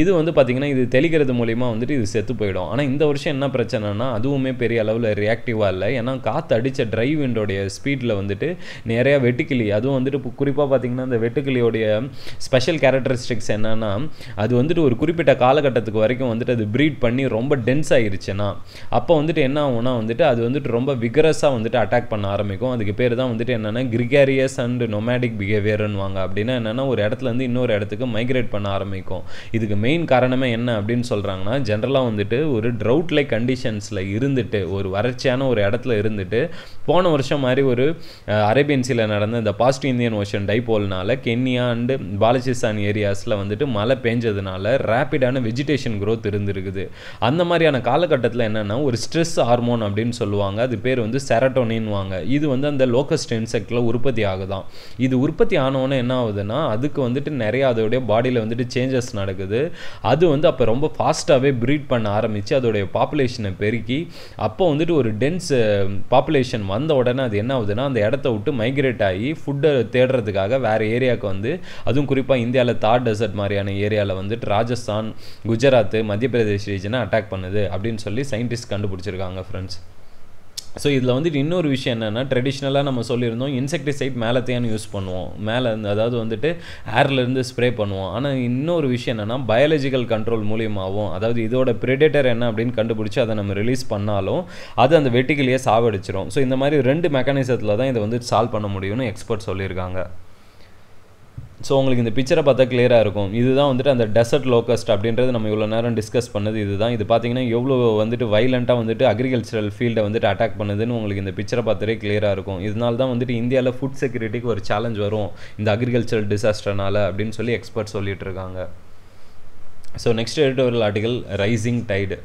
இது வந்து பார்த்திங்கன்னா இது தெளிக்கிறது மூலிமா வந்துட்டு இது செத்து போயிடும் ஆனால் இந்த வருஷம் என்ன பிரச்சனைனா அதுவுமே பெரிய அளவில் ரியாக்டிவாக இல்லை ஏன்னா காற்று அடித்த ட்ரைவ் விண்டோடைய ஸ்பீடில் வந்துட்டு நிறையா வெட்டுக்கிளி அதுவும் வந்துட்டு குறிப்பாக பார்த்திங்கன்னா இந்த வெட்டுக்கிளியோடைய ஸ்பெஷல் கேரக்டரிஸ்டிக்ஸ் என்னென்னா அது வந்துட்டு ஒரு குறிப்பிட்ட காலகட்டத்துக்கு வரைக்கும் வந்துட்டு அது ப்ரீட் பண்ணி ரொம்ப டென்ஸ் ஆகிருச்சுன்னா அப்போ வந்துட்டு என்ன ஆகும்னா வந்துட்டு அது வந்துட்டு ரொம்ப விகரஸாக வந்துட்டு அட்டாக் பண்ண ஆரம்பிக்கும் அதுக்கு பேர் தான் வந்துட்டு என்னென்னா கிரிகேரியஸ் அண்ட் நொமேடிக் வாங்க அப்படின்னா என்னென்னா ஒரு இடத்துலேருந்து இன்னொரு இடத்துக்கு மைக்ரேட் பண்ண ஆரம்பிக்கும் இதுக்கு மெயின் காரணமே என்ன அப்படின்னு சொல்கிறாங்கன்னா ஜென்ரலாக வந்துட்டு ஒரு ட்ரவுட் லைக் கண்டிஷன்ஸில் இருந்துட்டு ஒரு வறட்சியான ஒரு இடத்துல இருந்துட்டு போன வருஷம் மாதிரி ஒரு அரேபியன் சீல நடந்த இந்த பாஸ்ட் இந்தியன் ஓஷன் டைபோல்னால கென்யா அண்டு பாலச்சிஸ்தான் ஏரியாஸில் வந்துட்டு மழை பேஞ்சதுனால ரேப்பிடான வெஜிடேஷன் க்ரோத் இருந்திருக்குது அந்த மாதிரியான காலகட்டத்தில் என்னென்னா ஒரு ஸ்ட்ரெஸ் ஹார்மோன் அப்படின்னு சொல்லுவாங்க அது பேர் வந்து வாங்க இது வந்து அந்த லோக்கஸ்ட் இன்செக்டில் உற்பத்தி ஆகுதான் இது உற்பத்தி ஆனவொன்னே என்ன ஆகுதுன்னா அதுக்கு வந்துட்டு நிறையா அதோடைய பாடியில் வந்துட்டு சேஞ்சஸ் நடக்குது அது வந்து அப்போ ரொம்ப ஃபாஸ்ட்டாகவே ப்ரீட் பண்ண ஆரம்பித்து அதோடைய பாப்புலேஷனை பெருக்கி அப்போ வந்துட்டு ஒரு டென்ஸ் பாப்புலேஷன் வந்த உடனே அது என்ன ஆகுதுன்னா அந்த இடத்த விட்டு மைக்ரேட் ஆகி ஃபுட்டை தேடுறதுக்காக வேறு ஏரியாவுக்கு வந்து அதுவும் குறிப்பாக இந்தியாவில் தார் டெசர்ட் மாதிரியான ஏரியாவில் வந்துட்டு ராஜஸ்தான் குஜராத் மத்திய பிரதேஷ் ரீஜனை அட்டாக் பண்ணுது அப்படின்னு சொல்லி சயின்டிஸ்ட் கண்டுபிடிச்சிருக்காங்க ஃப்ரெண்ட்ஸ் ஸோ இதில் வந்துட்டு இன்னொரு விஷயம் என்னென்னா ட்ரெடிஷ்னலாக நம்ம சொல்லியிருந்தோம் இன்செக்டிசைட் மேலத்தையானு யூஸ் பண்ணுவோம் மேலே அதாவது வந்துட்டு ஏர்லேருந்து ஸ்ப்ரே பண்ணுவோம் ஆனால் இன்னொரு விஷயம் என்னென்னா பயாலஜிக்கல் கண்ட்ரோல் மூலியமாகவும் அதாவது இதோட ப்ரிடேட்டர் என்ன அப்படின்னு கண்டுபிடிச்சி அதை நம்ம ரிலீஸ் பண்ணாலும் அது அந்த வெட்டிகளையே சாவடிச்சிடும் ஸோ இந்த மாதிரி ரெண்டு மெக்கானிசத்தில் தான் இதை வந்து சால்வ் பண்ண முடியும்னு எக்ஸ்பர்ட் சொல்லியிருக்காங்க ஸோ உங்களுக்கு இந்த பிக்சரை பார்த்தா கிளியராக இருக்கும் இதுதான் வந்துட்டு அந்த டெசர்ட் லோக்கஸ்ட் அப்படின்றது நம்ம இவ்வளோ நேரம் டிஸ்கஸ் பண்ணது இதுதான் இது பார்த்தீங்கன்னா எவ்வளோ வந்துட்டு வைலண்ட்டாக வந்துட்டு அக்ரிகல்ச்சரல் ஃபீல்டை வந்துட்டு அட்டாக் பண்ணுதுன்னு உங்களுக்கு இந்த பிக்சரை பார்த்தாலே கிளியராக இருக்கும் இதனால தான் வந்துட்டு இந்தியாவில் ஃபுட் செக்யூரிட்டிக்கு ஒரு சேலஞ்ச் வரும் இந்த அக்ரிகல்ச்சரல் டிசாஸ்டர்னால் அப்படின்னு சொல்லி எக்ஸ்பர்ட் சொல்லிட்டு இருக்காங்க so next editorial article rising tide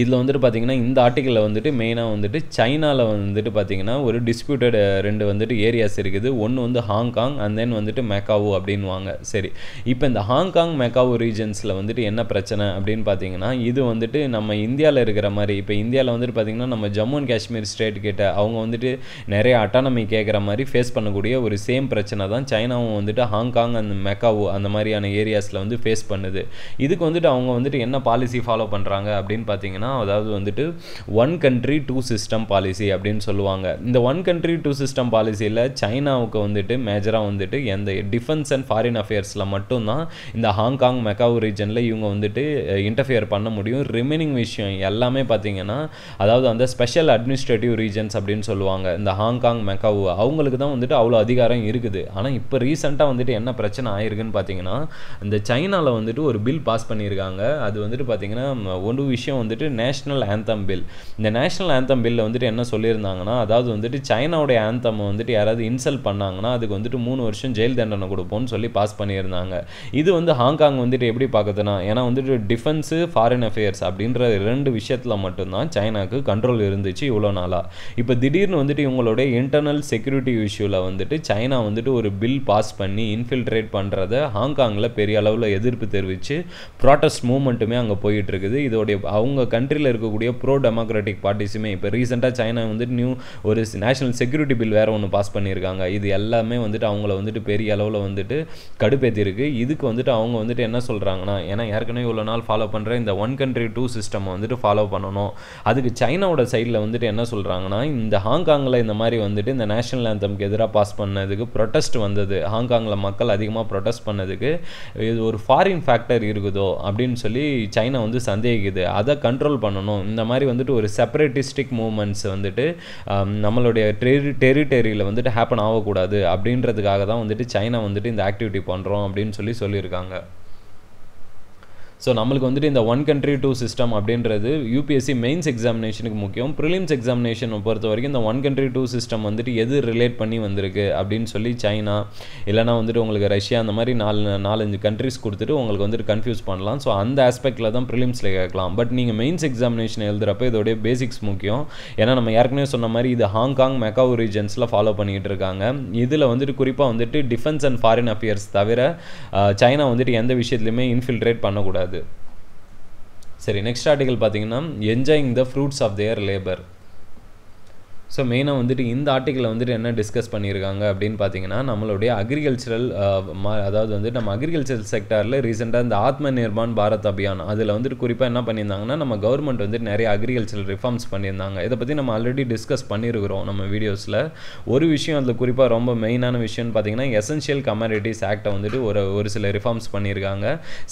இதில் வந்துட்டு பார்த்திங்கன்னா இந்த ஆர்டிக்கலில் வந்துட்டு மெயினாக வந்துட்டு சைனாவில் வந்துட்டு பார்த்திங்கன்னா ஒரு டிஸ்பியூட்டட் ரெண்டு வந்துட்டு ஏரியாஸ் இருக்குது ஒன்று வந்து ஹாங்காங் அண்ட் தென் வந்துட்டு மெக்காவோ அப்படின்வாங்க சரி இப்போ இந்த ஹாங்காங் மெக்காவோ ரீஜன்ஸில் வந்துட்டு என்ன பிரச்சனை அப்படின்னு பார்த்தீங்கன்னா இது வந்துட்டு நம்ம இந்தியாவில் இருக்கிற மாதிரி இப்போ இந்தியாவில் வந்துட்டு பார்த்திங்கன்னா நம்ம ஜம்மு அண்ட் காஷ்மீர் ஸ்டேட் கிட்ட அவங்க வந்துட்டு நிறைய அட்டானமி கேட்குற மாதிரி ஃபேஸ் பண்ணக்கூடிய ஒரு சேம் பிரச்சனை தான் சைனாவும் வந்துட்டு ஹாங்காங் அந்த மெக்காவோ அந்த மாதிரியான ஏரியாஸில் வந்து ஃபேஸ் பண்ணுது இதுக்கு வந்துட்டு அவங்க வந்துட்டு என்ன பாலிசி ஃபாலோ பண்ணுறாங்க அப்படின்னு பார்த்தீங்கன்னா பார்த்தீங்கன்னா அதாவது வந்துட்டு one country two system policy அப்படின்னு சொல்லுவாங்க இந்த ஒன் கண்ட்ரி டூ சிஸ்டம் பாலிசியில் சைனாவுக்கு வந்துட்டு மேஜராக வந்துட்டு எந்த டிஃபென்ஸ் அண்ட் ஃபாரின் அஃபேர்ஸில் மட்டும்தான் இந்த ஹாங்காங் மெக்காவ் ரீஜனில் இவங்க வந்துட்டு இன்டர்ஃபியர் பண்ண முடியும் ரிமைனிங் விஷயம் எல்லாமே பார்த்தீங்கன்னா அதாவது அந்த ஸ்பெஷல் அட்மினிஸ்ட்ரேட்டிவ் ரீஜன்ஸ் அப்படின்னு சொல்லுவாங்க இந்த ஹாங்காங் மெக்காவ் அவங்களுக்கு தான் வந்துட்டு அவ்வளோ அதிகாரம் இருக்குது ஆனால் இப்போ ரீசெண்டாக வந்துட்டு என்ன பிரச்சனை ஆயிருக்குன்னு பார்த்தீங்கன்னா இந்த சைனாவில் வந்துட்டு ஒரு பில் பாஸ் பண்ணியிருக்காங்க அது வந்துட்டு பார்த்தீங்கன்னா ஒரு விஷயம் வந்துட்டு நேஷ்னல் ஆந்தம் பில் இந்த நேஷ்னல் ஆந்தம் பில்லில் வந்துட்டு என்ன சொல்லியிருந்தாங்கன்னா அதாவது வந்துட்டு சைனாவுடைய ஆந்தம் வந்துட்டு யாராவது இன்சல்ட் பண்ணாங்கன்னா அதுக்கு வந்துட்டு மூணு வருஷம் ஜெயில் தண்டனை கொடுப்போம்னு சொல்லி பாஸ் பண்ணியிருந்தாங்க இது வந்து ஹாங்காங் வந்துட்டு எப்படி பார்க்குதுன்னா ஏன்னா வந்துட்டு டிஃபென்ஸு ஃபாரின் அஃபேர்ஸ் அப்படின்ற ரெண்டு விஷயத்தில் மட்டும்தான் சைனாக்கு கண்ட்ரோல் இருந்துச்சு இவ்வளோ நாளாக இப்போ திடீர்னு வந்துட்டு இவங்களுடைய இன்டர்னல் செக்யூரிட்டி இஷ்யூவில் வந்துட்டு சைனா வந்துட்டு ஒரு பில் பாஸ் பண்ணி இன்ஃபில்ட்ரேட் பண்ணுறத ஹாங்காங்கில் பெரிய அளவில் எதிர்ப்பு தெரிவித்து ப்ராட்டஸ்ட் மூமெண்ட்டுமே அங்கே போயிட்டுருக்குது இதோடைய அவங்க கண் கண்ட்ரியில் இருக்கக்கூடிய ப்ரோ டெமோக்ராட்டிக் பார்ட்டிஸுமே இப்போ ரீசெண்டாக சைனா வந்துட்டு நியூ ஒரு நேஷனல் செக்யூரிட்டி பில் வேறு ஒன்று பாஸ் பண்ணியிருக்காங்க இது எல்லாமே வந்துட்டு அவங்கள வந்துட்டு பெரிய அளவில் வந்துட்டு கடுப்பேற்றிருக்கு இதுக்கு வந்துட்டு அவங்க வந்துட்டு என்ன சொல்கிறாங்கன்னா ஏன்னா ஏற்கனவே இவ்வளோ நாள் ஃபாலோ பண்ணுற இந்த ஒன் கண்ட்ரி டூ சிஸ்டம் வந்துட்டு ஃபாலோ பண்ணணும் அதுக்கு சைனாவோட சைடில் வந்துட்டு என்ன சொல்கிறாங்கன்னா இந்த ஹாங்காங்கில் இந்த மாதிரி வந்துட்டு இந்த நேஷனல் ஆந்தம்க்கு எதிராக பாஸ் பண்ணதுக்கு ப்ரொட்டஸ்ட் வந்தது ஹாங்காங்கில் மக்கள் அதிகமாக ப்ரொட்டஸ்ட் பண்ணதுக்கு இது ஒரு ஃபாரின் ஃபேக்டர் இருக்குதோ அப்படின்னு சொல்லி சைனா வந்து சந்தேகிக்குது அதை கண்ட்ரோல் கண்ட்ரோல் பண்ணணும் இந்த மாதிரி வந்துட்டு ஒரு செப்பரேட்டிஸ்டிக் மூமெண்ட்ஸ் வந்துட்டு நம்மளுடைய டெரி டெரிட்டரியில் வந்துட்டு ஹேப்பன் ஆகக்கூடாது அப்படின்றதுக்காக தான் வந்துட்டு சைனா வந்துட்டு இந்த ஆக்டிவிட்டி பண்ணுறோம் அப்படின்னு சொல்லி சொல்லியிருக்காங்க ஸோ நம்மளுக்கு வந்துட்டு இந்த ஒன் கண்ட்ரி டூ சிஸ்டம் அப்படின்றது யூபிஎஸ்சி மெயின்ஸ் எக்ஸாமினேஷனுக்கு முக்கியம் ப்ரிலிம்ஸ் எக்ஸாமினேஷன் பொறுத்த வரைக்கும் இந்த ஒன் கண்ட்ரி டூ சிஸ்டம் வந்துட்டு எது ரிலேட் பண்ணி வந்திருக்கு அப்படின்னு சொல்லி சைனா இல்லைனா வந்துட்டு உங்களுக்கு ரஷ்யா அந்த மாதிரி நாலு நாலஞ்சு கண்ட்ரிஸ் கொடுத்துட்டு உங்களுக்கு வந்துட்டு கன்ஃபியூஸ் பண்ணலாம் ஸோ அந்த ஆஸ்பெக்டில் தான் ப்ரிலிம்ஸில் கேட்கலாம் பட் நீங்கள் மெயின்ஸ் எக்ஸாமினேஷன் எழுதுறப்ப இதோடைய பேசிக்ஸ் முக்கியம் ஏன்னா நம்ம ஏற்கனவே சொன்ன மாதிரி இது ஹாங்காங் மெக்காவ் ரீஜன்ஸில் ஃபாலோ பண்ணிகிட்டு இருக்காங்க இதில் வந்துட்டு குறிப்பாக வந்துட்டு டிஃபென்ஸ் அண்ட் ஃபாரின் அஃபேர்ஸ் தவிர சைனா வந்துட்டு எந்த விஷயத்துலையுமே இன்ஃபில்ட்ரேட் பண்ணக்கூடாது சரி நெக்ஸ்ட் ஆர்டிகல் பார்த்தீங்கன்னா enjoying the fruits of their labour so மெயினாக வந்துட்டு இந்த ஆர்டிக்கலில் வந்துட்டு என்ன டிஸ்கஸ் பண்ணியிருக்காங்க அப்படின்னு பார்த்தீங்கன்னா நம்மளுடைய அக்ரிகல்ச்சரல் அதாவது வந்துட்டு நம்ம அக்ரிகல்ச்சரல் செக்டாரில் ரீசெண்டாக இந்த ஆத்ம நிர்மான் பாரத் அபியான் அதில் வந்துட்டு குறிப்பாக என்ன பண்ணியிருந்தாங்கன்னா நம்ம கவர்மெண்ட் வந்துட்டு நிறைய அக்ரிகல்ச்சரல் ரிஃபார்ம்ஸ் பண்ணியிருந்தாங்க இதை பற்றி நம்ம ஆல்ரெடி டிஸ்கஸ் பண்ணியிருக்கிறோம் நம்ம வீடியோஸில் ஒரு விஷயம் அதில் குறிப்பாக ரொம்ப மெயினான விஷயம்னு பார்த்தீங்கன்னா எசென்ஷியல் கமாடிட்டிஸ் ஆக்டை வந்துட்டு ஒரு ஒரு சில ரிஃபார்ம்ஸ் பண்ணியிருக்காங்க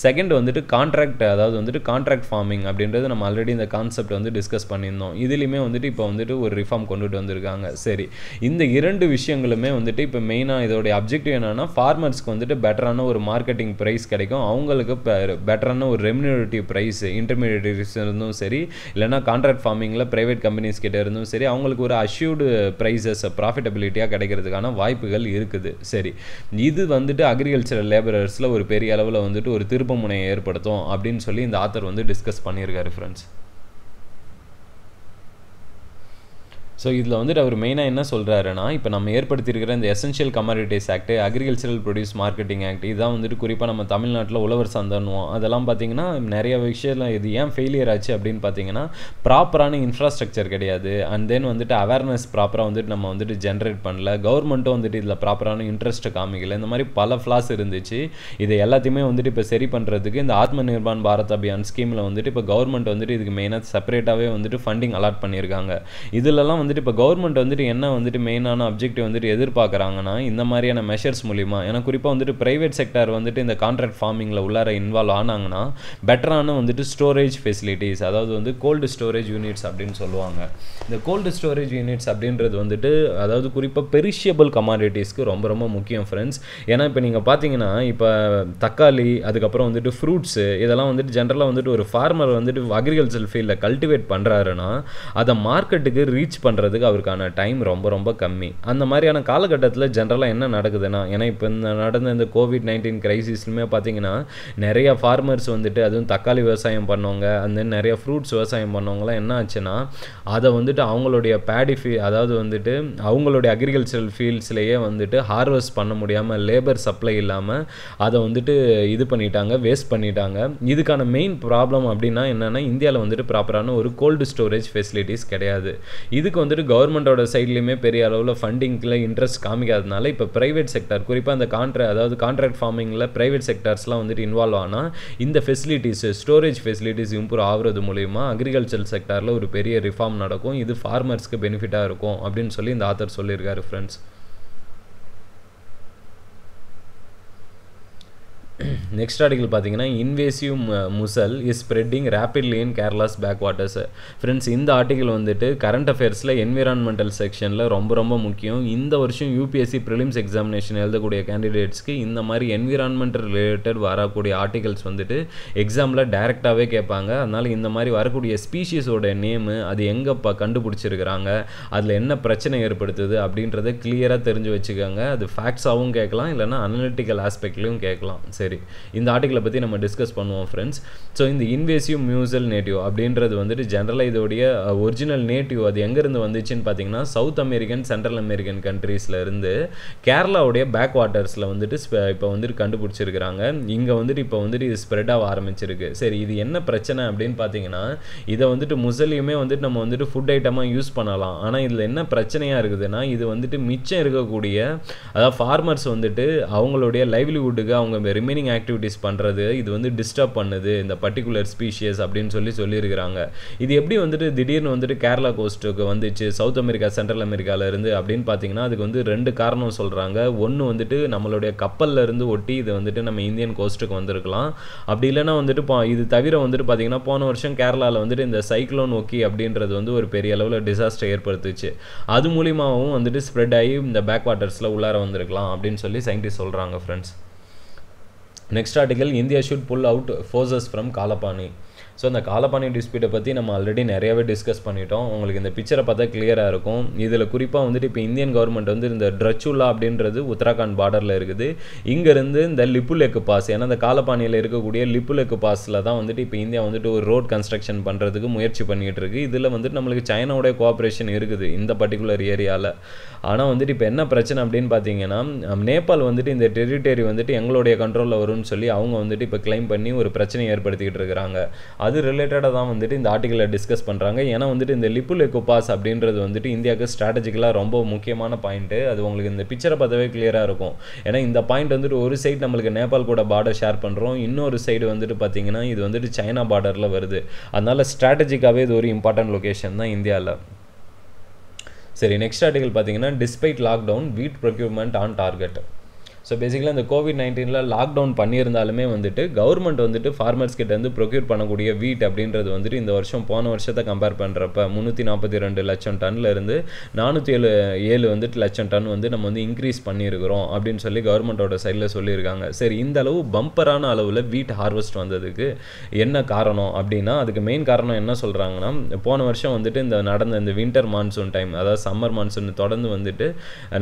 செகண்ட் வந்துட்டு கான்ட்ராக்ட் அதாவது வந்துட்டு கான்ட்ராக்ட் ஃபார்மிங் அப்படின்றது நம்ம ஆல்ரெடி இந்த கான்செப்ட் வந்து டிஸ்கஸ் பண்ணியிருந்தோம் இதுலேயுமே வந்துட்டு இப்போ வந்துட்டு ஒரு ரிஃபார்ம் கொண்டு கொண்டு வந்திருக்காங்க சரி இந்த இரண்டு விஷயங்களுமே வந்துட்டு இப்போ மெயினாக இதோடைய அப்ஜெக்டிவ் என்னென்னா ஃபார்மர்ஸ்க்கு வந்துட்டு பெட்டரான ஒரு மார்க்கெட்டிங் ப்ரைஸ் கிடைக்கும் அவங்களுக்கு பெட்டரான ஒரு ரெம்யூனேட்டிவ் ப்ரைஸ் இன்டர்மீடியட்ஸ் இருந்தும் சரி இல்லைனா கான்ட்ராக்ட் ஃபார்மிங்கில் ப்ரைவேட் கம்பெனிஸ் கிட்டே இருந்தும் சரி அவங்களுக்கு ஒரு அஷ்யூர்டு ப்ரைஸஸ் ப்ராஃபிட்டபிலிட்டியாக கிடைக்கிறதுக்கான வாய்ப்புகள் இருக்குது சரி இது வந்துட்டு அக்ரிகல்ச்சரல் லேபரர்ஸில் ஒரு பெரிய அளவில் வந்துட்டு ஒரு திருப்பமுனையை ஏற்படுத்தும் அப்படின்னு சொல்லி இந்த ஆத்தர் வந்து டிஸ்கஸ் பண்ணியிருக்காரு ஃப்ரெண்ட்ஸ் ஸோ இதில் வந்துட்டு அவர் மெயினாக என்ன சொல்கிறாருன்னா இப்போ நம்ம ஏற்படுத்தியிருக்கிற இந்த essential commodities act agricultural produce marketing act இதான் வந்துட்டு குறிப்பாக நம்ம தமிழ்நாட்டில் உழவர் சந்தனுவோம் அதெல்லாம் பார்த்திங்கன்னா நிறைய விஷயம் இது ஏன் ஃபெயிலியர் ஆச்சு அப்படின்னு பார்த்தீங்கன்னா ப்ராப்பரான இன்ஃப்ராஸ்ட்ரக்சர் கிடையாது அண்ட் தென் வந்துட்டு அவேர்னஸ் ப்ராப்பராக வந்துட்டு நம்ம வந்துட்டு ஜென்ரேட் பண்ணல கவர்மெண்ட்டும் வந்துட்டு இதில் ப்ராப்பரான இன்ட்ரெஸ்ட்டை காமிக்கல இந்த மாதிரி பல ஃப்ளாஸ் இருந்துச்சு இது எல்லாத்தையுமே வந்துட்டு இப்போ சரி பண்ணுறதுக்கு இந்த ஆத்ம நிர்பான் பாரத் அபியான் ஸ்கீமில் வந்துட்டு இப்போ கவர்மெண்ட் வந்துட்டு இதுக்கு மெயினாக செப்பரேட்டாகவே வந்துட்டு ஃபண்டிங் அலாட் பண்ணியிருக்காங்க இதுலலாம் வந்து வந்துட்டு இப்போ கவர்மெண்ட் வந்துட்டு என்ன வந்துட்டு மெயினான அப்ஜெக்டிவ் வந்துட்டு எதிர்பார்க்குறாங்கன்னா இந்த மாதிரியான மெஷர்ஸ் மூலிமா ஏன்னா குறிப்பாக வந்துட்டு ப்ரைவேட் செக்டர் வந்துட்டு இந்த கான்ட்ராக்ட் ஃபார்மிங்கில் உள்ளார இன்வால்வ் ஆனாங்கன்னா பெட்டரான வந்துட்டு ஸ்டோரேஜ் ஃபெசிலிட்டிஸ் அதாவது வந்து கோல்டு ஸ்டோரேஜ் யூனிட்ஸ் அப்படின்னு சொல்லுவாங்க இந்த கோல்டு ஸ்டோரேஜ் யூனிட்ஸ் அப்படின்றது வந்துட்டு அதாவது குறிப்பாக பெரிஷியபிள் கமாடிட்டிஸ்க்கு ரொம்ப ரொம்ப முக்கியம் ஃப்ரெண்ட்ஸ் ஏன்னா இப்போ நீங்கள் பார்த்தீங்கன்னா இப்போ தக்காளி அதுக்கப்புறம் வந்துட்டு ஃப்ரூட்ஸு இதெல்லாம் வந்துட்டு ஜென்ரலாக வந்துட்டு ஒரு ஃபார்மர் வந்துட்டு அக்ரிகல்ச்சர் ஃபீல்டில் கல்டிவேட் பண்ணுறாருன்னா அதை மார்க்கெட்டுக்கு ரீச் பண்ணுற பண்ணுறதுக்கு அவருக்கான டைம் ரொம்ப ரொம்ப கம்மி அந்த மாதிரியான காலகட்டத்தில் ஜென்ரலாக என்ன நடக்குதுன்னா ஏன்னா இப்போ இந்த நடந்த இந்த கோவிட் நைன்டீன் கிரைசிஸ்லுமே பார்த்தீங்கன்னா நிறைய ஃபார்மர்ஸ் வந்துட்டு அதுவும் தக்காளி விவசாயம் பண்ணவங்க அந்த நிறைய ஃப்ரூட்ஸ் விவசாயம் பண்ணவங்களாம் என்ன ஆச்சுன்னா அதை வந்துட்டு அவங்களுடைய பேடி ஃபீ அதாவது வந்துட்டு அவங்களுடைய அக்ரிகல்ச்சரல் ஃபீல்ட்ஸ்லேயே வந்துட்டு ஹார்வெஸ்ட் பண்ண முடியாமல் லேபர் சப்ளை இல்லாமல் அதை வந்துட்டு இது பண்ணிட்டாங்க வேஸ்ட் பண்ணிட்டாங்க இதுக்கான மெயின் ப்ராப்ளம் அப்படின்னா என்னென்னா இந்தியாவில் வந்துட்டு ப்ராப்பரான ஒரு கோல்டு ஸ்டோரேஜ் ஃபெசிலிட்டிஸ் கிடையாது இதுக்கு வந்து வந்துட்டு கவர்மெண்ட்டோட சைட்லேயுமே பெரிய அளவில் ஃபண்டிங்கில் இன்ட்ரெஸ்ட் காமிக்காதனால இப்போ ப்ரைவேட் செக்டர் குறிப்பாக அந்த கான்ட்ரா அதாவது கான்ட்ராக்ட் ஃபார்மிங்கில் ப்ரைவேட் செக்டர்ஸ்லாம் வந்துட்டு இன்வால்வ் ஆனால் இந்த ஃபெசிலிட்டிஸு ஸ்டோரேஜ் ஃபெசிலிட்டிஸ் இம்ப்ரூவ் ஆகிறது மூலிமா அக்ரிகல்ச்சர் செக்டரில் ஒரு பெரிய ரிஃபார்ம் நடக்கும் இது ஃபார்மர்ஸ்க்கு பெனிஃபிட்டாக இருக்கும் அப்படின்னு சொல்லி இந்த ஆத்தர் சொல்லியிருக்காரு ஃப்ரெண்ட்ஸ் நெக்ஸ்ட் ஆர்டிகல் பார்த்தீங்கன்னா invasive mussel is spreading rapidly in Kerala's backwaters friends இந்த ஆர்டிகல் வந்துட்டு கரண்ட் அஃபேர்ஸில் என்விரான்மெண்டல் செக்ஷனில் ரொம்ப ரொம்ப முக்கியம் இந்த வருஷம் யூபிஎஸ்சி ப்ரிலிம்ஸ் எக்ஸாமினேஷன் எழுதக்கூடிய கேண்டிடேட்ஸ்க்கு இந்த மாதிரி என்விரான்மெண்ட் ரிலேட்டட் வரக்கூடிய ஆர்டிகல்ஸ் வந்துட்டு எக்ஸாமில் டைரெக்டாகவே கேட்பாங்க அதனால் இந்த மாதிரி வரக்கூடிய ஸ்பீஷீஸோட நேமு அது எங்கே இப்போ கண்டுபிடிச்சிருக்கிறாங்க அதில் என்ன பிரச்சனை ஏற்படுத்துது அப்படின்றத கிளியராக தெரிஞ்சு வச்சுக்கோங்க அது ஃபேக்ட்ஸாகவும் கேட்கலாம் இல்லைனா அனலிட்டிக்கல் ஆஸ்பெக்ட்லேயும் கேட்கலாம் சரி இந்த ஆர்டிக்கலை பற்றி நம்ம டிஸ்கஸ் பண்ணுவோம் ஃப்ரெண்ட்ஸ் ஸோ இந்த இன்வேசிவ் மியூசல் நேட்டிவ் அப்படின்றது வந்துட்டு ஜென்ரலாக இதோடைய ஒரிஜினல் நேட்டிவ் அது எங்கேருந்து வந்துச்சுன்னு பார்த்தீங்கன்னா சவுத் அமெரிக்கன் சென்ட்ரல் அமெரிக்கன் கண்ட்ரீஸில் இருந்து கேரளாவுடைய பேக் வாட்டர்ஸில் வந்துட்டு இப்போ வந்துட்டு கண்டுபிடிச்சிருக்கிறாங்க இங்கே வந்துட்டு இப்போ வந்துட்டு இது ஸ்ப்ரெட் ஆக ஆரம்பிச்சிருக்கு சரி இது என்ன பிரச்சனை அப்படின்னு பார்த்தீங்கன்னா இதை வந்துட்டு முசலியுமே வந்துட்டு நம்ம வந்துட்டு ஃபுட் ஐட்டமாக யூஸ் பண்ணலாம் ஆனால் இதில் என்ன பிரச்சனையாக இருக்குதுன்னா இது வந்துட்டு மிச்சம் இருக்கக்கூடிய அதாவது ஃபார்மர்ஸ் வந்துட்டு அவங்களுடைய லைவ்லிஹுட்டுக்கு அவங்க ரிமைனிங் ஆக்டிவிட்டீஸ் பண்ணுறது இது வந்து டிஸ்டர்ப் பண்ணுது இந்த பர்டிகுலர் ஸ்பீஷியஸ் அப்படின்னு சொல்லி சொல்லியிருக்கிறாங்க இது எப்படி வந்துட்டு திடீர்னு வந்துட்டு கேரளா கோஸ்ட்டுக்கு வந்துச்சு சவுத் அமெரிக்கா சென்ட்ரல் அமெரிக்காவிலேருந்து அப்படின்னு பார்த்தீங்கன்னா அதுக்கு வந்து ரெண்டு காரணம் சொல்கிறாங்க ஒன்று வந்துட்டு நம்மளுடைய கப்பலில் இருந்து ஒட்டி இது வந்துட்டு நம்ம இந்தியன் கோஸ்ட்டுக்கு வந்திருக்கலாம் அப்படி இல்லைனா வந்துட்டு இது தவிர வந்துட்டு பார்த்தீங்கன்னா போன வருஷம் கேரளாவில் வந்துட்டு இந்த சைக்ளோன் ஓகி அப்படின்றது வந்து ஒரு பெரிய அளவில் டிசாஸ்டர் ஏற்படுத்துச்சு அது மூலியமாகவும் வந்துட்டு ஸ்ப்ரெட் ஆகி இந்த பேக் வாட்டர்ஸில் உள்ளார வந்திருக்கலாம் அப்படின்னு சொல்லி சயின்டிஸ்ட் சொல்கிறாங்க friends Next article, India should pull out forces from Kalapani. So இந்த காலப்பாணி டிஸ்பியூட்டை பற்றி நம்ம ஆல்ரெடி நிறையாவே டிஸ்கஸ் பண்ணிட்டோம் உங்களுக்கு இந்த பிக்சரை பார்த்தா கிளியராக இருக்கும் இதில் குறிப்பாக வந்துட்டு இப்போ இந்தியன் கவர்மெண்ட் வந்து இந்த ட்ரச்சுல்லா அப்படின்றது உத்தராகண்ட் பார்டரில் இருக்குது இங்கேருந்து இந்த லிப்பு லெக்கு பாஸ் ஏன்னா இந்த காலப்பாணியில் இருக்கக்கூடிய லிப்பு லெக்கு பாஸில் தான் வந்துட்டு இப்போ இந்தியா வந்துட்டு ஒரு ரோட் கன்ஸ்ட்ரக்ஷன் பண்ணுறதுக்கு முயற்சி பண்ணிகிட்டு இருக்குது இதில் வந்துட்டு நம்மளுக்கு சைனாவுடைய கோஆப்ரேஷன் இருக்குது இந்த பர்டிகுலர் ஏரியாவில் ஆனால் வந்துட்டு இப்போ என்ன பிரச்சனை அப்படின்னு பார்த்தீங்கன்னா நேபாள் வந்துட்டு இந்த டெரிட்டரி வந்துட்டு எங்களுடைய கண்ட்ரோலில் வரும்னு சொல்லி அவங்க வந்துட்டு இப்போ கிளைம் பண்ணி ஒரு பிரச்சனை ஏற்படுத்திக்கிட்டு இருக்கிறாங்க அது ரிலேட்டடாக தான் வந்துட்டு இந்த ஆர்டிக்கலில் டிஸ்கஸ் பண்ணுறாங்க ஏன்னா வந்துட்டு இந்த லிப்புல் எக்குபாஸ் அப்படின்றது வந்துட்டு இந்தியாவுக்கு ஸ்ட்ராட்டஜிக்கலாக ரொம்ப முக்கியமான பாயிண்ட்டு அது உங்களுக்கு இந்த பிக்சரை பார்த்தாவே கிளியராக இருக்கும் ஏன்னா இந்த பாயிண்ட் வந்துட்டு ஒரு சைடு நம்மளுக்கு நேபாள் கூட பார்டர் ஷேர் பண்ணுறோம் இன்னொரு சைடு வந்துட்டு பார்த்திங்கன்னா இது வந்துட்டு சைனா பார்டரில் வருது அதனால் ஸ்ட்ராட்டஜிக்காகவே இது ஒரு இம்பார்ட்டன்ட் லொக்கேஷன் தான் இந்தியாவில் சரி நெக்ஸ்ட் ஆர்டிகல் பார்த்தீங்கன்னா despite lockdown wheat procurement on target so பேசிக்கலாக இந்த கோவிட் நைன்டீனில் லாக்டவுன் பண்ணியிருந்தாலுமே வந்துட்டு கவர்மெண்ட் வந்துட்டு ஃபார்மர்ஸ் கிட்டேருந்து ப்ரொக்யூர் பண்ணக்கூடிய வீட் அப்படின்றது வந்துட்டு இந்த வருஷம் போன வருஷத்தை கம்பேர் பண்ணுறப்ப முந்நூற்றி நாற்பத்தி ரெண்டு லட்சம் இருந்து நானூற்றி ஏழு ஏழு வந்துட்டு லட்சம் டன் வந்து நம்ம வந்து இன்க்ரீஸ் பண்ணியிருக்கிறோம் அப்படின்னு சொல்லி கவர்மெண்ட்டோட சைடில் சொல்லியிருக்காங்க சரி இந்த அளவு பம்பரான அளவில் வீட் ஹார்வெஸ்ட் வந்ததுக்கு என்ன காரணம் அப்படின்னா அதுக்கு மெயின் காரணம் என்ன சொல்கிறாங்கன்னா போன வருஷம் வந்துட்டு இந்த நடந்த இந்த வின்டர் மான்சூன் டைம் அதாவது சம்மர் மான்சூன் தொடர்ந்து வந்துட்டு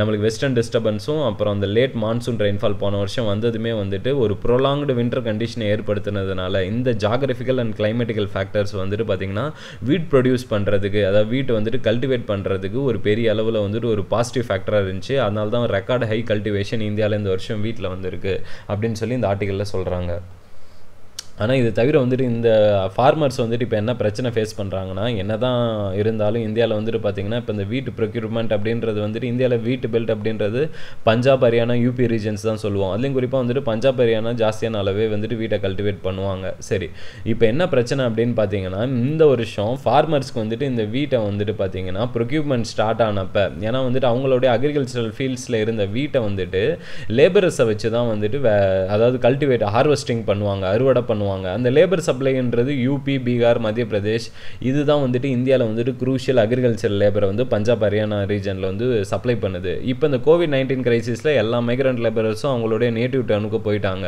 நம்மளுக்கு வெஸ்டர்ன் டிஸ்டர்பன்ஸும் அப்புறம் அந்த லேட் மான்சூன் மான்சூன் ரெயின்ஃபால் போன வருஷம் வந்ததுமே வந்துட்டு ஒரு ப்ரொலாங்டு வின்டர் கண்டிஷனை ஏற்படுத்தினதுனால இந்த ஜாகிரபிக்கல் அண்ட் கிளைமேட்டிக்கல் ஃபேக்டர்ஸ் வந்துட்டு பார்த்திங்கன்னா வீட் ப்ரொடியூஸ் பண்ணுறதுக்கு அதாவது வீட்டை வந்துட்டு கல்டிவேட் பண்ணுறதுக்கு ஒரு பெரிய அளவில் வந்துட்டு ஒரு பாசிட்டிவ் ஃபேக்டராக இருந்துச்சு அதனால தான் ரெக்கார்டு ஹை கல்டிவேஷன் இந்தியாவில் இந்த வருஷம் வீட்டில் வந்திருக்கு அப்படின்னு சொல்லி இந்த ஆர்டிக்கலில் சொல்கிறாங்க ஆனால் இது தவிர வந்துட்டு இந்த ஃபார்மர்ஸ் வந்துட்டு இப்போ என்ன பிரச்சனை ஃபேஸ் பண்ணுறாங்கன்னா என்ன தான் இருந்தாலும் இந்தியாவில் வந்துட்டு பார்த்திங்கன்னா இப்போ இந்த வீட்டு ப்ரொக்யூர்மெண்ட் அப்படின்றது வந்துட்டு இந்தியாவில் வீட்டு பெல்ட் அப்படின்றது பஞ்சாப் ஹரியானா யூபி ரீஜன்ஸ் தான் சொல்லுவோம் அதுலேயும் குறிப்பாக வந்துட்டு பஞ்சாப் ஹரியானா ஜாஸ்தியான அளவே வந்துட்டு வீட்டை கல்டிவேட் பண்ணுவாங்க சரி இப்போ என்ன பிரச்சனை அப்படின்னு பார்த்தீங்கன்னா இந்த வருஷம் ஃபார்மர்ஸ்க்கு வந்துட்டு இந்த வீட்டை வந்துட்டு பார்த்தீங்கன்னா ப்ரொக்யூப்மெண்ட் ஸ்டார்ட் ஆனப்போ ஏன்னா வந்துட்டு அவங்களுடைய அக்ரிகல்ச்சரல் ஃபீல்ட்ஸில் இருந்த வீட்டை வந்துட்டு லேபரஸை வச்சு தான் வந்துட்டு அதாவது கல்டிவேட் ஹார்வெஸ்டிங் பண்ணுவாங்க அறுவடை பண்ணுவாங்க பண்ணுவாங்க அந்த லேபர் சப்ளைன்றது யூபி பீகார் மத்திய பிரதேஷ் இதுதான் வந்துட்டு இந்தியாவில் வந்துட்டு குரூஷியல் அக்ரிகல்ச்சர் லேபரை வந்து பஞ்சாப் ஹரியானா ரீஜனில் வந்து சப்ளை பண்ணுது இப்போ இந்த கோவிட் நைன்டீன் கிரைசிஸில் எல்லா மைக்ரண்ட் லேபரர்ஸும் அவங்களுடைய நேட்டிவ் டவுனுக்கு போயிட்டாங்க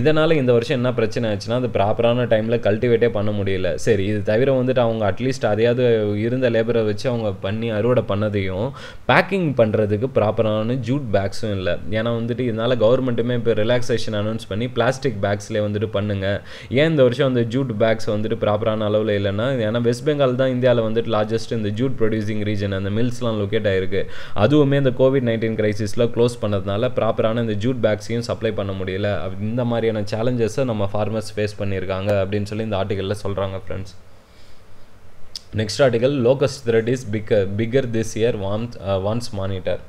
இதனால் இந்த வருஷம் என்ன பிரச்சனை ஆச்சுன்னா அது ப்ராப்பரான டைமில் கல்டிவேட்டே பண்ண முடியல சரி இது தவிர வந்துட்டு அவங்க அட்லீஸ்ட் அதையாவது இருந்த லேபரை வச்சு அவங்க பண்ணி அறுவடை பண்ணதையும் பேக்கிங் பண்ணுறதுக்கு ப்ராப்பரான ஜூட் பேக்ஸும் இல்லை ஏன்னா வந்துட்டு இதனால் கவர்மெண்ட்டுமே இப்போ ரிலாக்ஸேஷன் அனௌன்ஸ் பண்ணி பிளாஸ்டிக் பேக்ஸ்லேயே வந்துட்டு பண்ணுங்கள் ஏன் இந்த வருஷம் அந்த ஜூட் பேக்ஸ் வந்துட்டு ப்ராப்பரான அளவில் இல்லைன்னா ஏன்னா வெஸ்ட் பெங்கால் தான் இந்தியாவில் வந்துட்டு லார்ஜஸ்ட் இந்த ஜூட் ப்ரொடியூசிங் ரீஜன் அந்த மில்ஸ்லாம் லொக்கேட் ஆயிருக்கு அதுவுமே இந்த கோவிட் நைன்டீன் கிரைசிஸில் க்ளோஸ் பண்ணதுனால ப்ராப்பரான இந்த ஜூட் பேக்ஸையும் சப்ளை பண்ண முடியல இந்த மாதிரியான சேலஞ்சஸை நம்ம ஃபார்மர்ஸ் ஃபேஸ் பண்ணியிருக்காங்க அப்படின்னு சொல்லி இந்த ஆர்டிகலில் சொல்கிறாங்க friends next article locust threat is bigger bigger this year warns warns monitor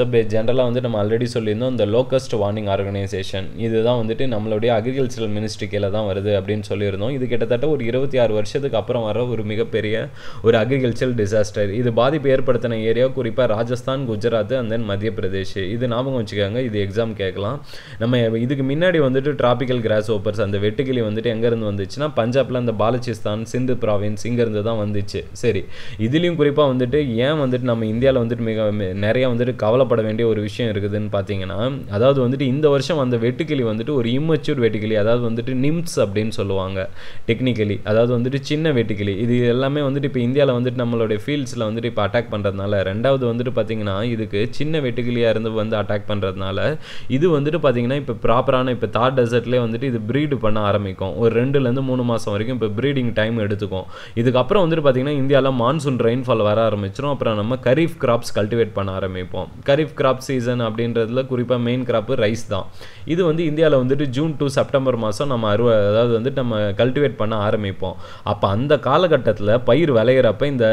so பே ஜென்ரலாக வந்து நம்ம ஆல்ரெடி சொல்லியிருந்தோம் இந்த லோக்கஸ்ட் வார்னிங் ஆர்கனைசேஷன் இதுதான் வந்துட்டு நம்மளுடைய அக்ரிகல்ச்சரல் மினிஸ்ட்ரி கீழே தான் வருது அப்படின்னு சொல்லியிருந்தோம் இது கிட்டத்தட்ட ஒரு இருபத்தி ஆறு வருஷத்துக்கு அப்புறம் வர ஒரு மிகப்பெரிய ஒரு அக்ரிகல்ச்சரல் டிசாஸ்டர் இது பாதிப்பு ஏற்படுத்தின ஏரியா குறிப்பாக ராஜஸ்தான் குஜராத் அண்ட் தென் மத்திய பிரதேஷ் இது ஞாபகம் வச்சுக்கோங்க இது எக்ஸாம் கேட்கலாம் நம்ம இதுக்கு முன்னாடி வந்துட்டு டிராபிக்கல் கிராஸ் ஓப்பர்ஸ் அந்த வெட்டுக்கிளி வந்துட்டு எங்கேருந்து வந்துச்சுன்னா பஞ்சாப்பில் அந்த பாலச்சிஸ்தான் சிந்து ப்ராவின்ஸ் இங்கேருந்து தான் வந்துச்சு சரி இதுலேயும் குறிப்பாக வந்துட்டு ஏன் வந்துட்டு நம்ம இந்தியாவில் வந்துட்டு மிக நிறையா வந்துட்டு கவலை கவலைப்பட வேண்டிய ஒரு விஷயம் இருக்குதுன்னு பார்த்தீங்கன்னா அதாவது வந்துட்டு இந்த வருஷம் அந்த வெட்டுக்கிளி வந்துட்டு ஒரு இம்மச்சூர் வெட்டுக்கிளி அதாவது வந்துட்டு நிம்ஸ் அப்படின்னு சொல்லுவாங்க டெக்னிக்கலி அதாவது வந்துட்டு சின்ன வெட்டுக்கிளி இது எல்லாமே வந்துட்டு இப்போ இந்தியாவில் வந்துட்டு நம்மளுடைய ஃபீல்ட்ஸில் வந்துட்டு இப்போ அட்டாக் பண்ணுறதுனால ரெண்டாவது வந்துட்டு பார்த்தீங்கன்னா இதுக்கு சின்ன வெட்டுக்கிளியாக இருந்து வந்து அட்டாக் பண்ணுறதுனால இது வந்துட்டு பார்த்திங்கன்னா இப்போ ப்ராப்பரான இப்போ தார் டெசர்ட்லேயே வந்துட்டு இது ப்ரீடு பண்ண ஆரம்பிக்கும் ஒரு ரெண்டுலேருந்து மூணு மாதம் வரைக்கும் இப்போ ப்ரீடிங் டைம் எடுத்துக்கும் இதுக்கப்புறம் வந்துட்டு பார்த்திங்கன்னா இந்தியாவில் மான்சூன் ரெயின்ஃபால் வர ஆரம்பிச்சிடும் அப்புறம் நம்ம கரீஃப் கிராப்ஸ் கல்டிவேட் பண்ண ஆரம்பிப்போம் கரிஃப் கிராப் சீசன் அப்படின்றதுல குறிப்பாக மெயின் கிராப்பு ரைஸ் தான் இது வந்து இந்தியாவில் வந்துட்டு ஜூன் டு செப்டம்பர் மாதம் நம்ம அறுவ அதாவது வந்துட்டு நம்ம கல்டிவேட் பண்ண ஆரம்பிப்போம் அப்போ அந்த காலகட்டத்தில் பயிர் விளையிறப்ப இந்த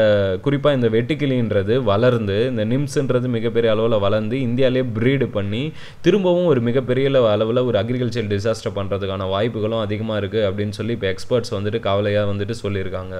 குறிப்பாக இந்த வெட்டுக்கிளின்றது வளர்ந்து இந்த நிம்ஸுன்றது மிகப்பெரிய அளவில் வளர்ந்து இந்தியாவிலே ப்ரீடு பண்ணி திரும்பவும் ஒரு மிகப்பெரிய அளவில் ஒரு அக்ரிகல்ச்சர் டிசாஸ்டர் பண்ணுறதுக்கான வாய்ப்புகளும் அதிகமாக இருக்குது அப்படின்னு சொல்லி இப்போ எக்ஸ்பர்ட்ஸ் வந்துட்டு கவலையாக வந்துட்டு சொல்லியிருக்காங்க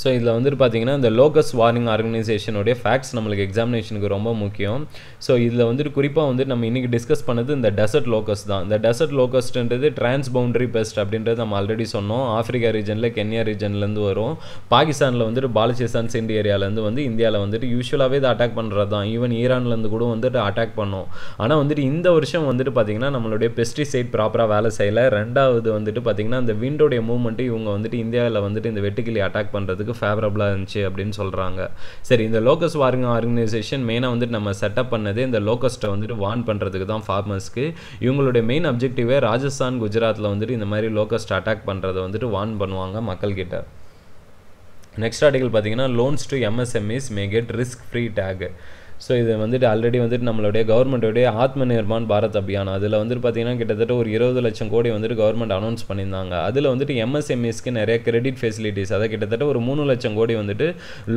ஸோ இதில் வந்துட்டு பார்த்தீங்கன்னா இந்த லோக்கஸ் வார்னிங் ஆர்கனைசேஷனுடைய ஃபேக்ட்ஸ் நம்மளுக்கு எக்ஸாமினேஷனுக்கு ரொம்ப முக்கியம் ஸோ இதில் வந்துட்டு குறிப்பாக வந்துட்டு நம்ம இன்றைக்கி டிஸ்கஸ் பண்ணது இந்த டெசர்ட் லோக்கஸ் தான் இந்த டெசர்ட் லோக்கஸ்ன்றது டிரான்ஸ் பவுண்டரி பெஸ்ட் அப்படின்றது நம்ம ஆல்ரெடி சொன்னோம் ஆஃப்ரிக்கா ரீஜனில் கென்யா ரீஜன்லேருந்து வரும் பாகிஸ்தானில் வந்துட்டு பாலுச்சிஸ்தான் சிண்டி ஏரியாவிலேருந்து வந்து இந்தியாவில் வந்துட்டு யூஸ்வலாகவே இதை அட்டாக் பண்ணுறது தான் ஈவன் ஈரான்லேருந்து கூட வந்துட்டு அட்டாக் பண்ணோம் ஆனால் வந்துட்டு இந்த வருஷம் வந்துட்டு பார்த்திங்கன்னா நம்மளுடைய பெஸ்டிசைட் ப்ராப்பராக வேலை செய்யலை ரெண்டாவது வந்துட்டு பார்த்திங்கன்னா அந்த விண்டோடைய மூவ்மெண்ட்டு இவங்க வந்துட்டு இந்தியாவில் வந்துட்டு இந்த வெட்டுக்கிளி அட்டாக் பண்ணுறது பண்ணுறதுக்கு ஃபேவரபுளாக இருந்துச்சு அப்படின்னு சொல்கிறாங்க சரி இந்த லோக்கஸ் வார்னிங் ஆர்கனைசேஷன் மெயினாக வந்துட்டு நம்ம செட்டப் பண்ணது இந்த லோக்கஸ்ட்டை வந்துட்டு வார்ன் பண்ணுறதுக்கு தான் ஃபார்மர்ஸ்க்கு இவங்களுடைய மெயின் அப்ஜெக்டிவே ராஜஸ்தான் குஜராத்தில் வந்துட்டு இந்த மாதிரி லோக்கஸ்ட் அட்டாக் பண்ணுறதை வந்துட்டு வார்ன் பண்ணுவாங்க மக்கள்கிட்ட நெக்ஸ்ட் ஆர்டிகல் பார்த்தீங்கன்னா loans to MSMEs may get risk free tag so இது வந்துட்டு ஆல்ரெடி வந்துட்டு நம்மளுடைய கவர்மெண்ட்டுடைய ஆத்ம நிர்மான் பாரத் அபியான் அதில் வந்துட்டு பார்த்தீங்கன்னா கிட்டத்தட்ட ஒரு இருபது லட்சம் கோடி வந்துட்டு கவர்மெண்ட் அனௌன்ஸ் பண்ணியிருந்தாங்க அதில் வந்துட்டு எம்எஸ்எம்இஸ்க்கு நிறைய கிரெடிட் ஃபெசிலிட்டிஸ் அதை கிட்டத்தட்ட ஒரு மூணு லட்சம் கோடி வந்துட்டு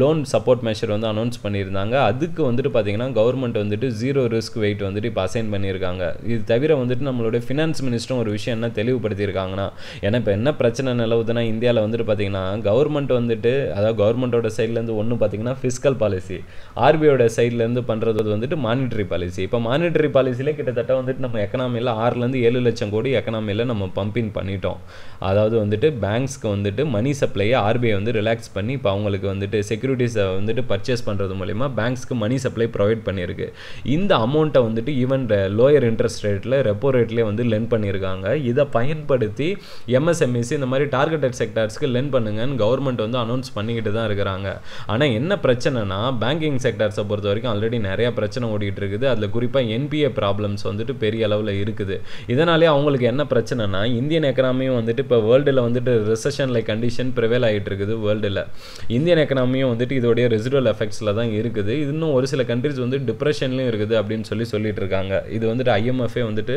லோன் சப்போர்ட் மெஷர் வந்து அனௌன்ஸ் பண்ணியிருந்தாங்க அதுக்கு வந்துட்டு பார்த்தீங்கன்னா கவர்மெண்ட் வந்துட்டு ஜீரோ ரிஸ்க் வெயிட் வந்துட்டு இப்போ அசைன் பண்ணியிருக்காங்க இது தவிர வந்துட்டு நம்மளுடைய ஃபினான்ஸ் மினிஸ்டரும் ஒரு விஷயம் என்ன தெளிவுபடுத்தியிருக்காங்கன்னா ஏன்னா இப்போ என்ன பிரச்சனை நிலவுதுன்னா இந்தியாவில் வந்துட்டு பார்த்தீங்கன்னா கவர்மெண்ட் வந்துட்டு அதாவது கவர்மெண்ட்டோட சைட்லேருந்து ஒன்று பார்த்தீங்கன்னா ஃபிஸ்கல் பாலிசி ஆர்பிஐயோட சைட்லேருந்து வந்து பண்ணுறது வந்துட்டு மானிட்டரி பாலிசி இப்போ மானிட்டரி பாலிசியில் கிட்டத்தட்ட வந்துட்டு நம்ம எக்கனாமியில் ஆறுலேருந்து ஏழு லட்சம் கோடி எக்கனாமியில் நம்ம பம்பின் பண்ணிட்டோம் அதாவது வந்துட்டு பேங்க்ஸ்க்கு வந்துட்டு மணி சப்ளையை ஆர்பிஐ வந்து ரிலாக்ஸ் பண்ணி இப்போ அவங்களுக்கு வந்துட்டு செக்யூரிட்டிஸை வந்துட்டு பர்ச்சேஸ் பண்ணுறது மூலிமா பேங்க்ஸ்க்கு மணி சப்ளை ப்ரொவைட் பண்ணியிருக்கு இந்த அமௌண்ட்டை வந்துட்டு ஈவன் லோயர் இன்ட்ரெஸ்ட் ரேட்டில் ரெப்போ ரேட்லேயே வந்து லென் பண்ணியிருக்காங்க இதை பயன்படுத்தி எம்எஸ்எம்இஸ் e இந்த மாதிரி டார்கெட்டட் செக்டார்ஸ்க்கு லென் பண்ணுங்கன்னு கவர்மெண்ட் வந்து அனௌன்ஸ் பண்ணிக்கிட்டு தான் இருக்கிறாங்க ஆனால் என்ன பிரச்சனைனா பேங்கிங் செக்டார்ஸை பொறுத்த வரைக்கும் ஆல்ரெடி நிறையா பிரச்சனை ஓடிக்கிட்டு இருக்குது அதில் குறிப்பாக என்பிஏ ப்ராப்ளம்ஸ் வந்துட்டு பெரிய அளவில் இருக்குது இதனாலே அவங்களுக்கு என்ன பிரச்சனைனா இந்தியன் எக்கனாமியும் வந்துட்டு இப்போ வேர்ல்டில் வந்துட்டு ரிசஷன் லைக் கண்டிஷன் ப்ரிவேல் ஆகிட்டு இருக்குது வேர்ல்டில் இந்தியன் எக்கனாமியும் வந்துட்டு இதோடைய ரெசிடுவல் எஃபெக்ட்ஸில் தான் இருக்குது இன்னும் ஒரு சில கண்ட்ரிஸ் வந்து டிப்ரெஷன்லையும் இருக்குது அப்படின்னு சொல்லி சொல்லிட்டு இருக்காங்க இது வந்துட்டு ஐஎம்எஃப்ஏ வந்துட்டு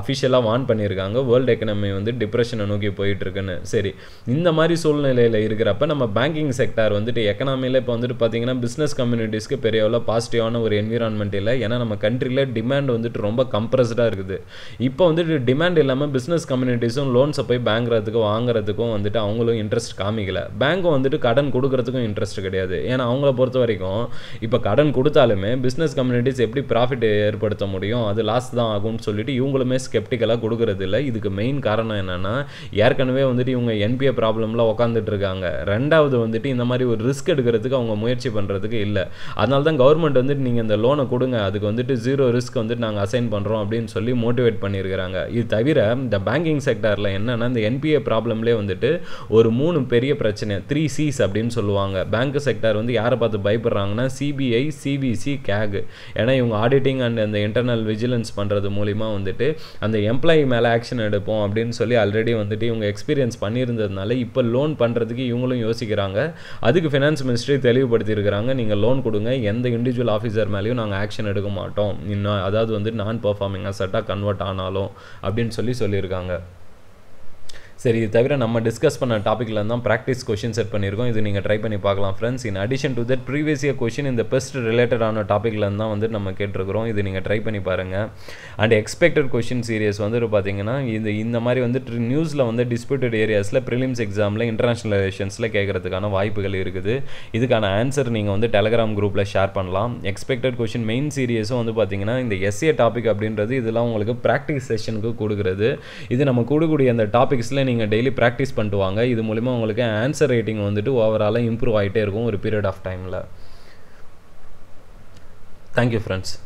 அஃபிஷியலாக வான் பண்ணியிருக்காங்க வேர்ல்டு எக்கனாமி வந்து டிப்ரெஷனை நோக்கி போயிட்டு இருக்குன்னு சரி இந்த மாதிரி சூழ்நிலையில் இருக்கிறப்ப நம்ம பேங்கிங் செக்டார் வந்துட்டு எக்கனாமியில் இப்போ வந்துட்டு பார்த்தீங்கன்னா பிஸ்னஸ் கம்யூனிட்டிஸ்க்கு பெரிய அளவில் பாசிட்டிவான ஒரு என்விரான்மெண்ட் இல்லை ஏன்னா நம்ம கண்ட்ரியில் டிமாண்ட் வந்துட்டு ரொம்ப கம்ப்ரஸ்டாக இருக்குது இப்போ வந்துட்டு டிமாண்ட் இல்லாமல் பிஸ்னஸ் கம்யூனிட்டிஸும் லோன்ஸை போய் பேங்குறதுக்கும் வாங்குறதுக்கும் வந்துட்டு அவங்களும் இன்ட்ரெஸ்ட் காமிக்கலை பேங்க்கும் வந்துட்டு கடன் கொடுக்கறதுக்கும் இன்ட்ரெஸ்ட் கிடையாது ஏன்னா அவங்கள பொறுத்த வரைக்கும் இப்போ கடன் கொடுத்தாலுமே பிஸ்னஸ் கம்யூனிட்டிஸ் எப்படி ப்ராஃபிட் ஏற்படுத்த முடியும் அது லாஸ் தான் ஆகும்னு சொல்லிட்டு இவங்களுமே ஸ்கெப்டிக்கலாக கொடுக்கறது இல்லை இதுக்கு மெயின் காரணம் என்னென்னா ஏற்கனவே வந்துட்டு இவங்க என்பிஏ ப்ராப்ளமில் உட்காந்துட்டு இருக்காங்க ரெண்டாவது வந்துட்டு இந்த மாதிரி ஒரு ரிஸ்க் எடுக்கிறதுக்கு அவங்க முயற்சி பண்ணுறதுக்கு இல்லை அதனால தான் கவர்மெண்ட் கவர்மெண்ட் வந்துட்டு நீங்கள் இந்த லோனை கொடுங்க அதுக்கு வந்துட்டு ஜீரோ ரிஸ்க் வந்துட்டு நாங்கள் அசைன் பண்ணுறோம் அப்படின்னு சொல்லி மோட்டிவேட் பண்ணியிருக்கிறாங்க இது தவிர இந்த பேங்கிங் செக்டரில் என்னென்னா இந்த என்பிஏ ப்ராப்ளம்லேயே வந்துட்டு ஒரு மூணு பெரிய பிரச்சனை த்ரீ சிஸ் அப்படின்னு சொல்லுவாங்க பேங்க் செக்டர் வந்து யாரை பார்த்து பயப்படுறாங்கன்னா சிபிஐ சிபிசி கேகு ஏன்னா இவங்க ஆடிட்டிங் அண்ட் அந்த இன்டர்னல் விஜிலன்ஸ் பண்ணுறது மூலிமா வந்துட்டு அந்த எம்ப்ளாயி மேலே ஆக்ஷன் எடுப்போம் அப்படின்னு சொல்லி ஆல்ரெடி வந்துட்டு இவங்க எக்ஸ்பீரியன்ஸ் பண்ணியிருந்ததுனால இப்போ லோன் பண்ணுறதுக்கு இவங்களும் யோசிக்கிறாங்க அதுக்கு ஃபினான்ஸ் மினிஸ்ட்ரி தெளிவுபடுத்தியிருக்கிறாங்க நீங்கள் லோன் கொடுங்க எந்த இண்டிவிஜுவல் இண்டிவிஜுவல் ஆஃபீஸர் மேலேயும் நாங்கள் ஆக்ஷன் எடுக்க மாட்டோம் இன்னும் அதாவது வந்து நான் பர்ஃபார்மிங்காக செட்டாக கன்வெர்ட் ஆனாலும் அப்படின்னு சொல்லி சொல்லியிருக்காங்க சரி இது தவிர நம்ம டிஸ்கஸ் பண்ண டாப்பிக்கில் தான் ப்ராக்டிஸ் கொஷின் செட் பண்ணியிருக்கோம் இது நீங்கள் ட்ரை பண்ணி பார்க்கலாம் friends in addition to that previous year question இந்த பெஸ்ட் ரிலேட்டடான டாப்பிக்கில் தான் வந்து நம்ம கேட்டிருக்கிறோம் இது நீங்கள் ட்ரை பண்ணி பாருங்கள் அண்ட் எக்ஸ்பெக்டட் கொஷின் சீரியஸ் வந்துட்டு பார்த்தீங்கன்னா இந்த இந்த மாதிரி வந்து நியூஸில் வந்து டிஸ்பியூட்டட் ஏரியாஸில் ப்ரிலிம்ஸ் எக்ஸாமில் இன்டர்நேஷ்னல் ரிலேஷன்ஸில் கேட்குறதுக்கான வாய்ப்புகள் இருக்குது இதுக்கான ஆன்சர் நீங்கள் வந்து டெலகிராம் குரூப்பில் ஷேர் பண்ணலாம் எக்ஸ்பெக்டட் கொஷின் மெயின் சீரியஸும் வந்து பார்த்தீங்கன்னா இந்த எஸ்ஏ டாபிக் அப்படின்றது இதெல்லாம் உங்களுக்கு ப்ராக்டிஸ் செஷனுக்கு கொடுக்குறது இது நம்ம கூடக்கூடிய அந்த டாபிக்ஸில் நீங்கள் நீங்கள் டெய்லி ப்ராக்டிஸ் பண்ணிட்டு இது மூலிமா உங்களுக்கு ஆன்சர் ரேட்டிங் வந்துட்டு ஓவராலாக இம்ப்ரூவ் ஆகிட்டே இருக்கும் ஒரு பீரியட் ஆஃப் டைமில் தேங்க்யூ ஃப்ரெண்ட்ஸ்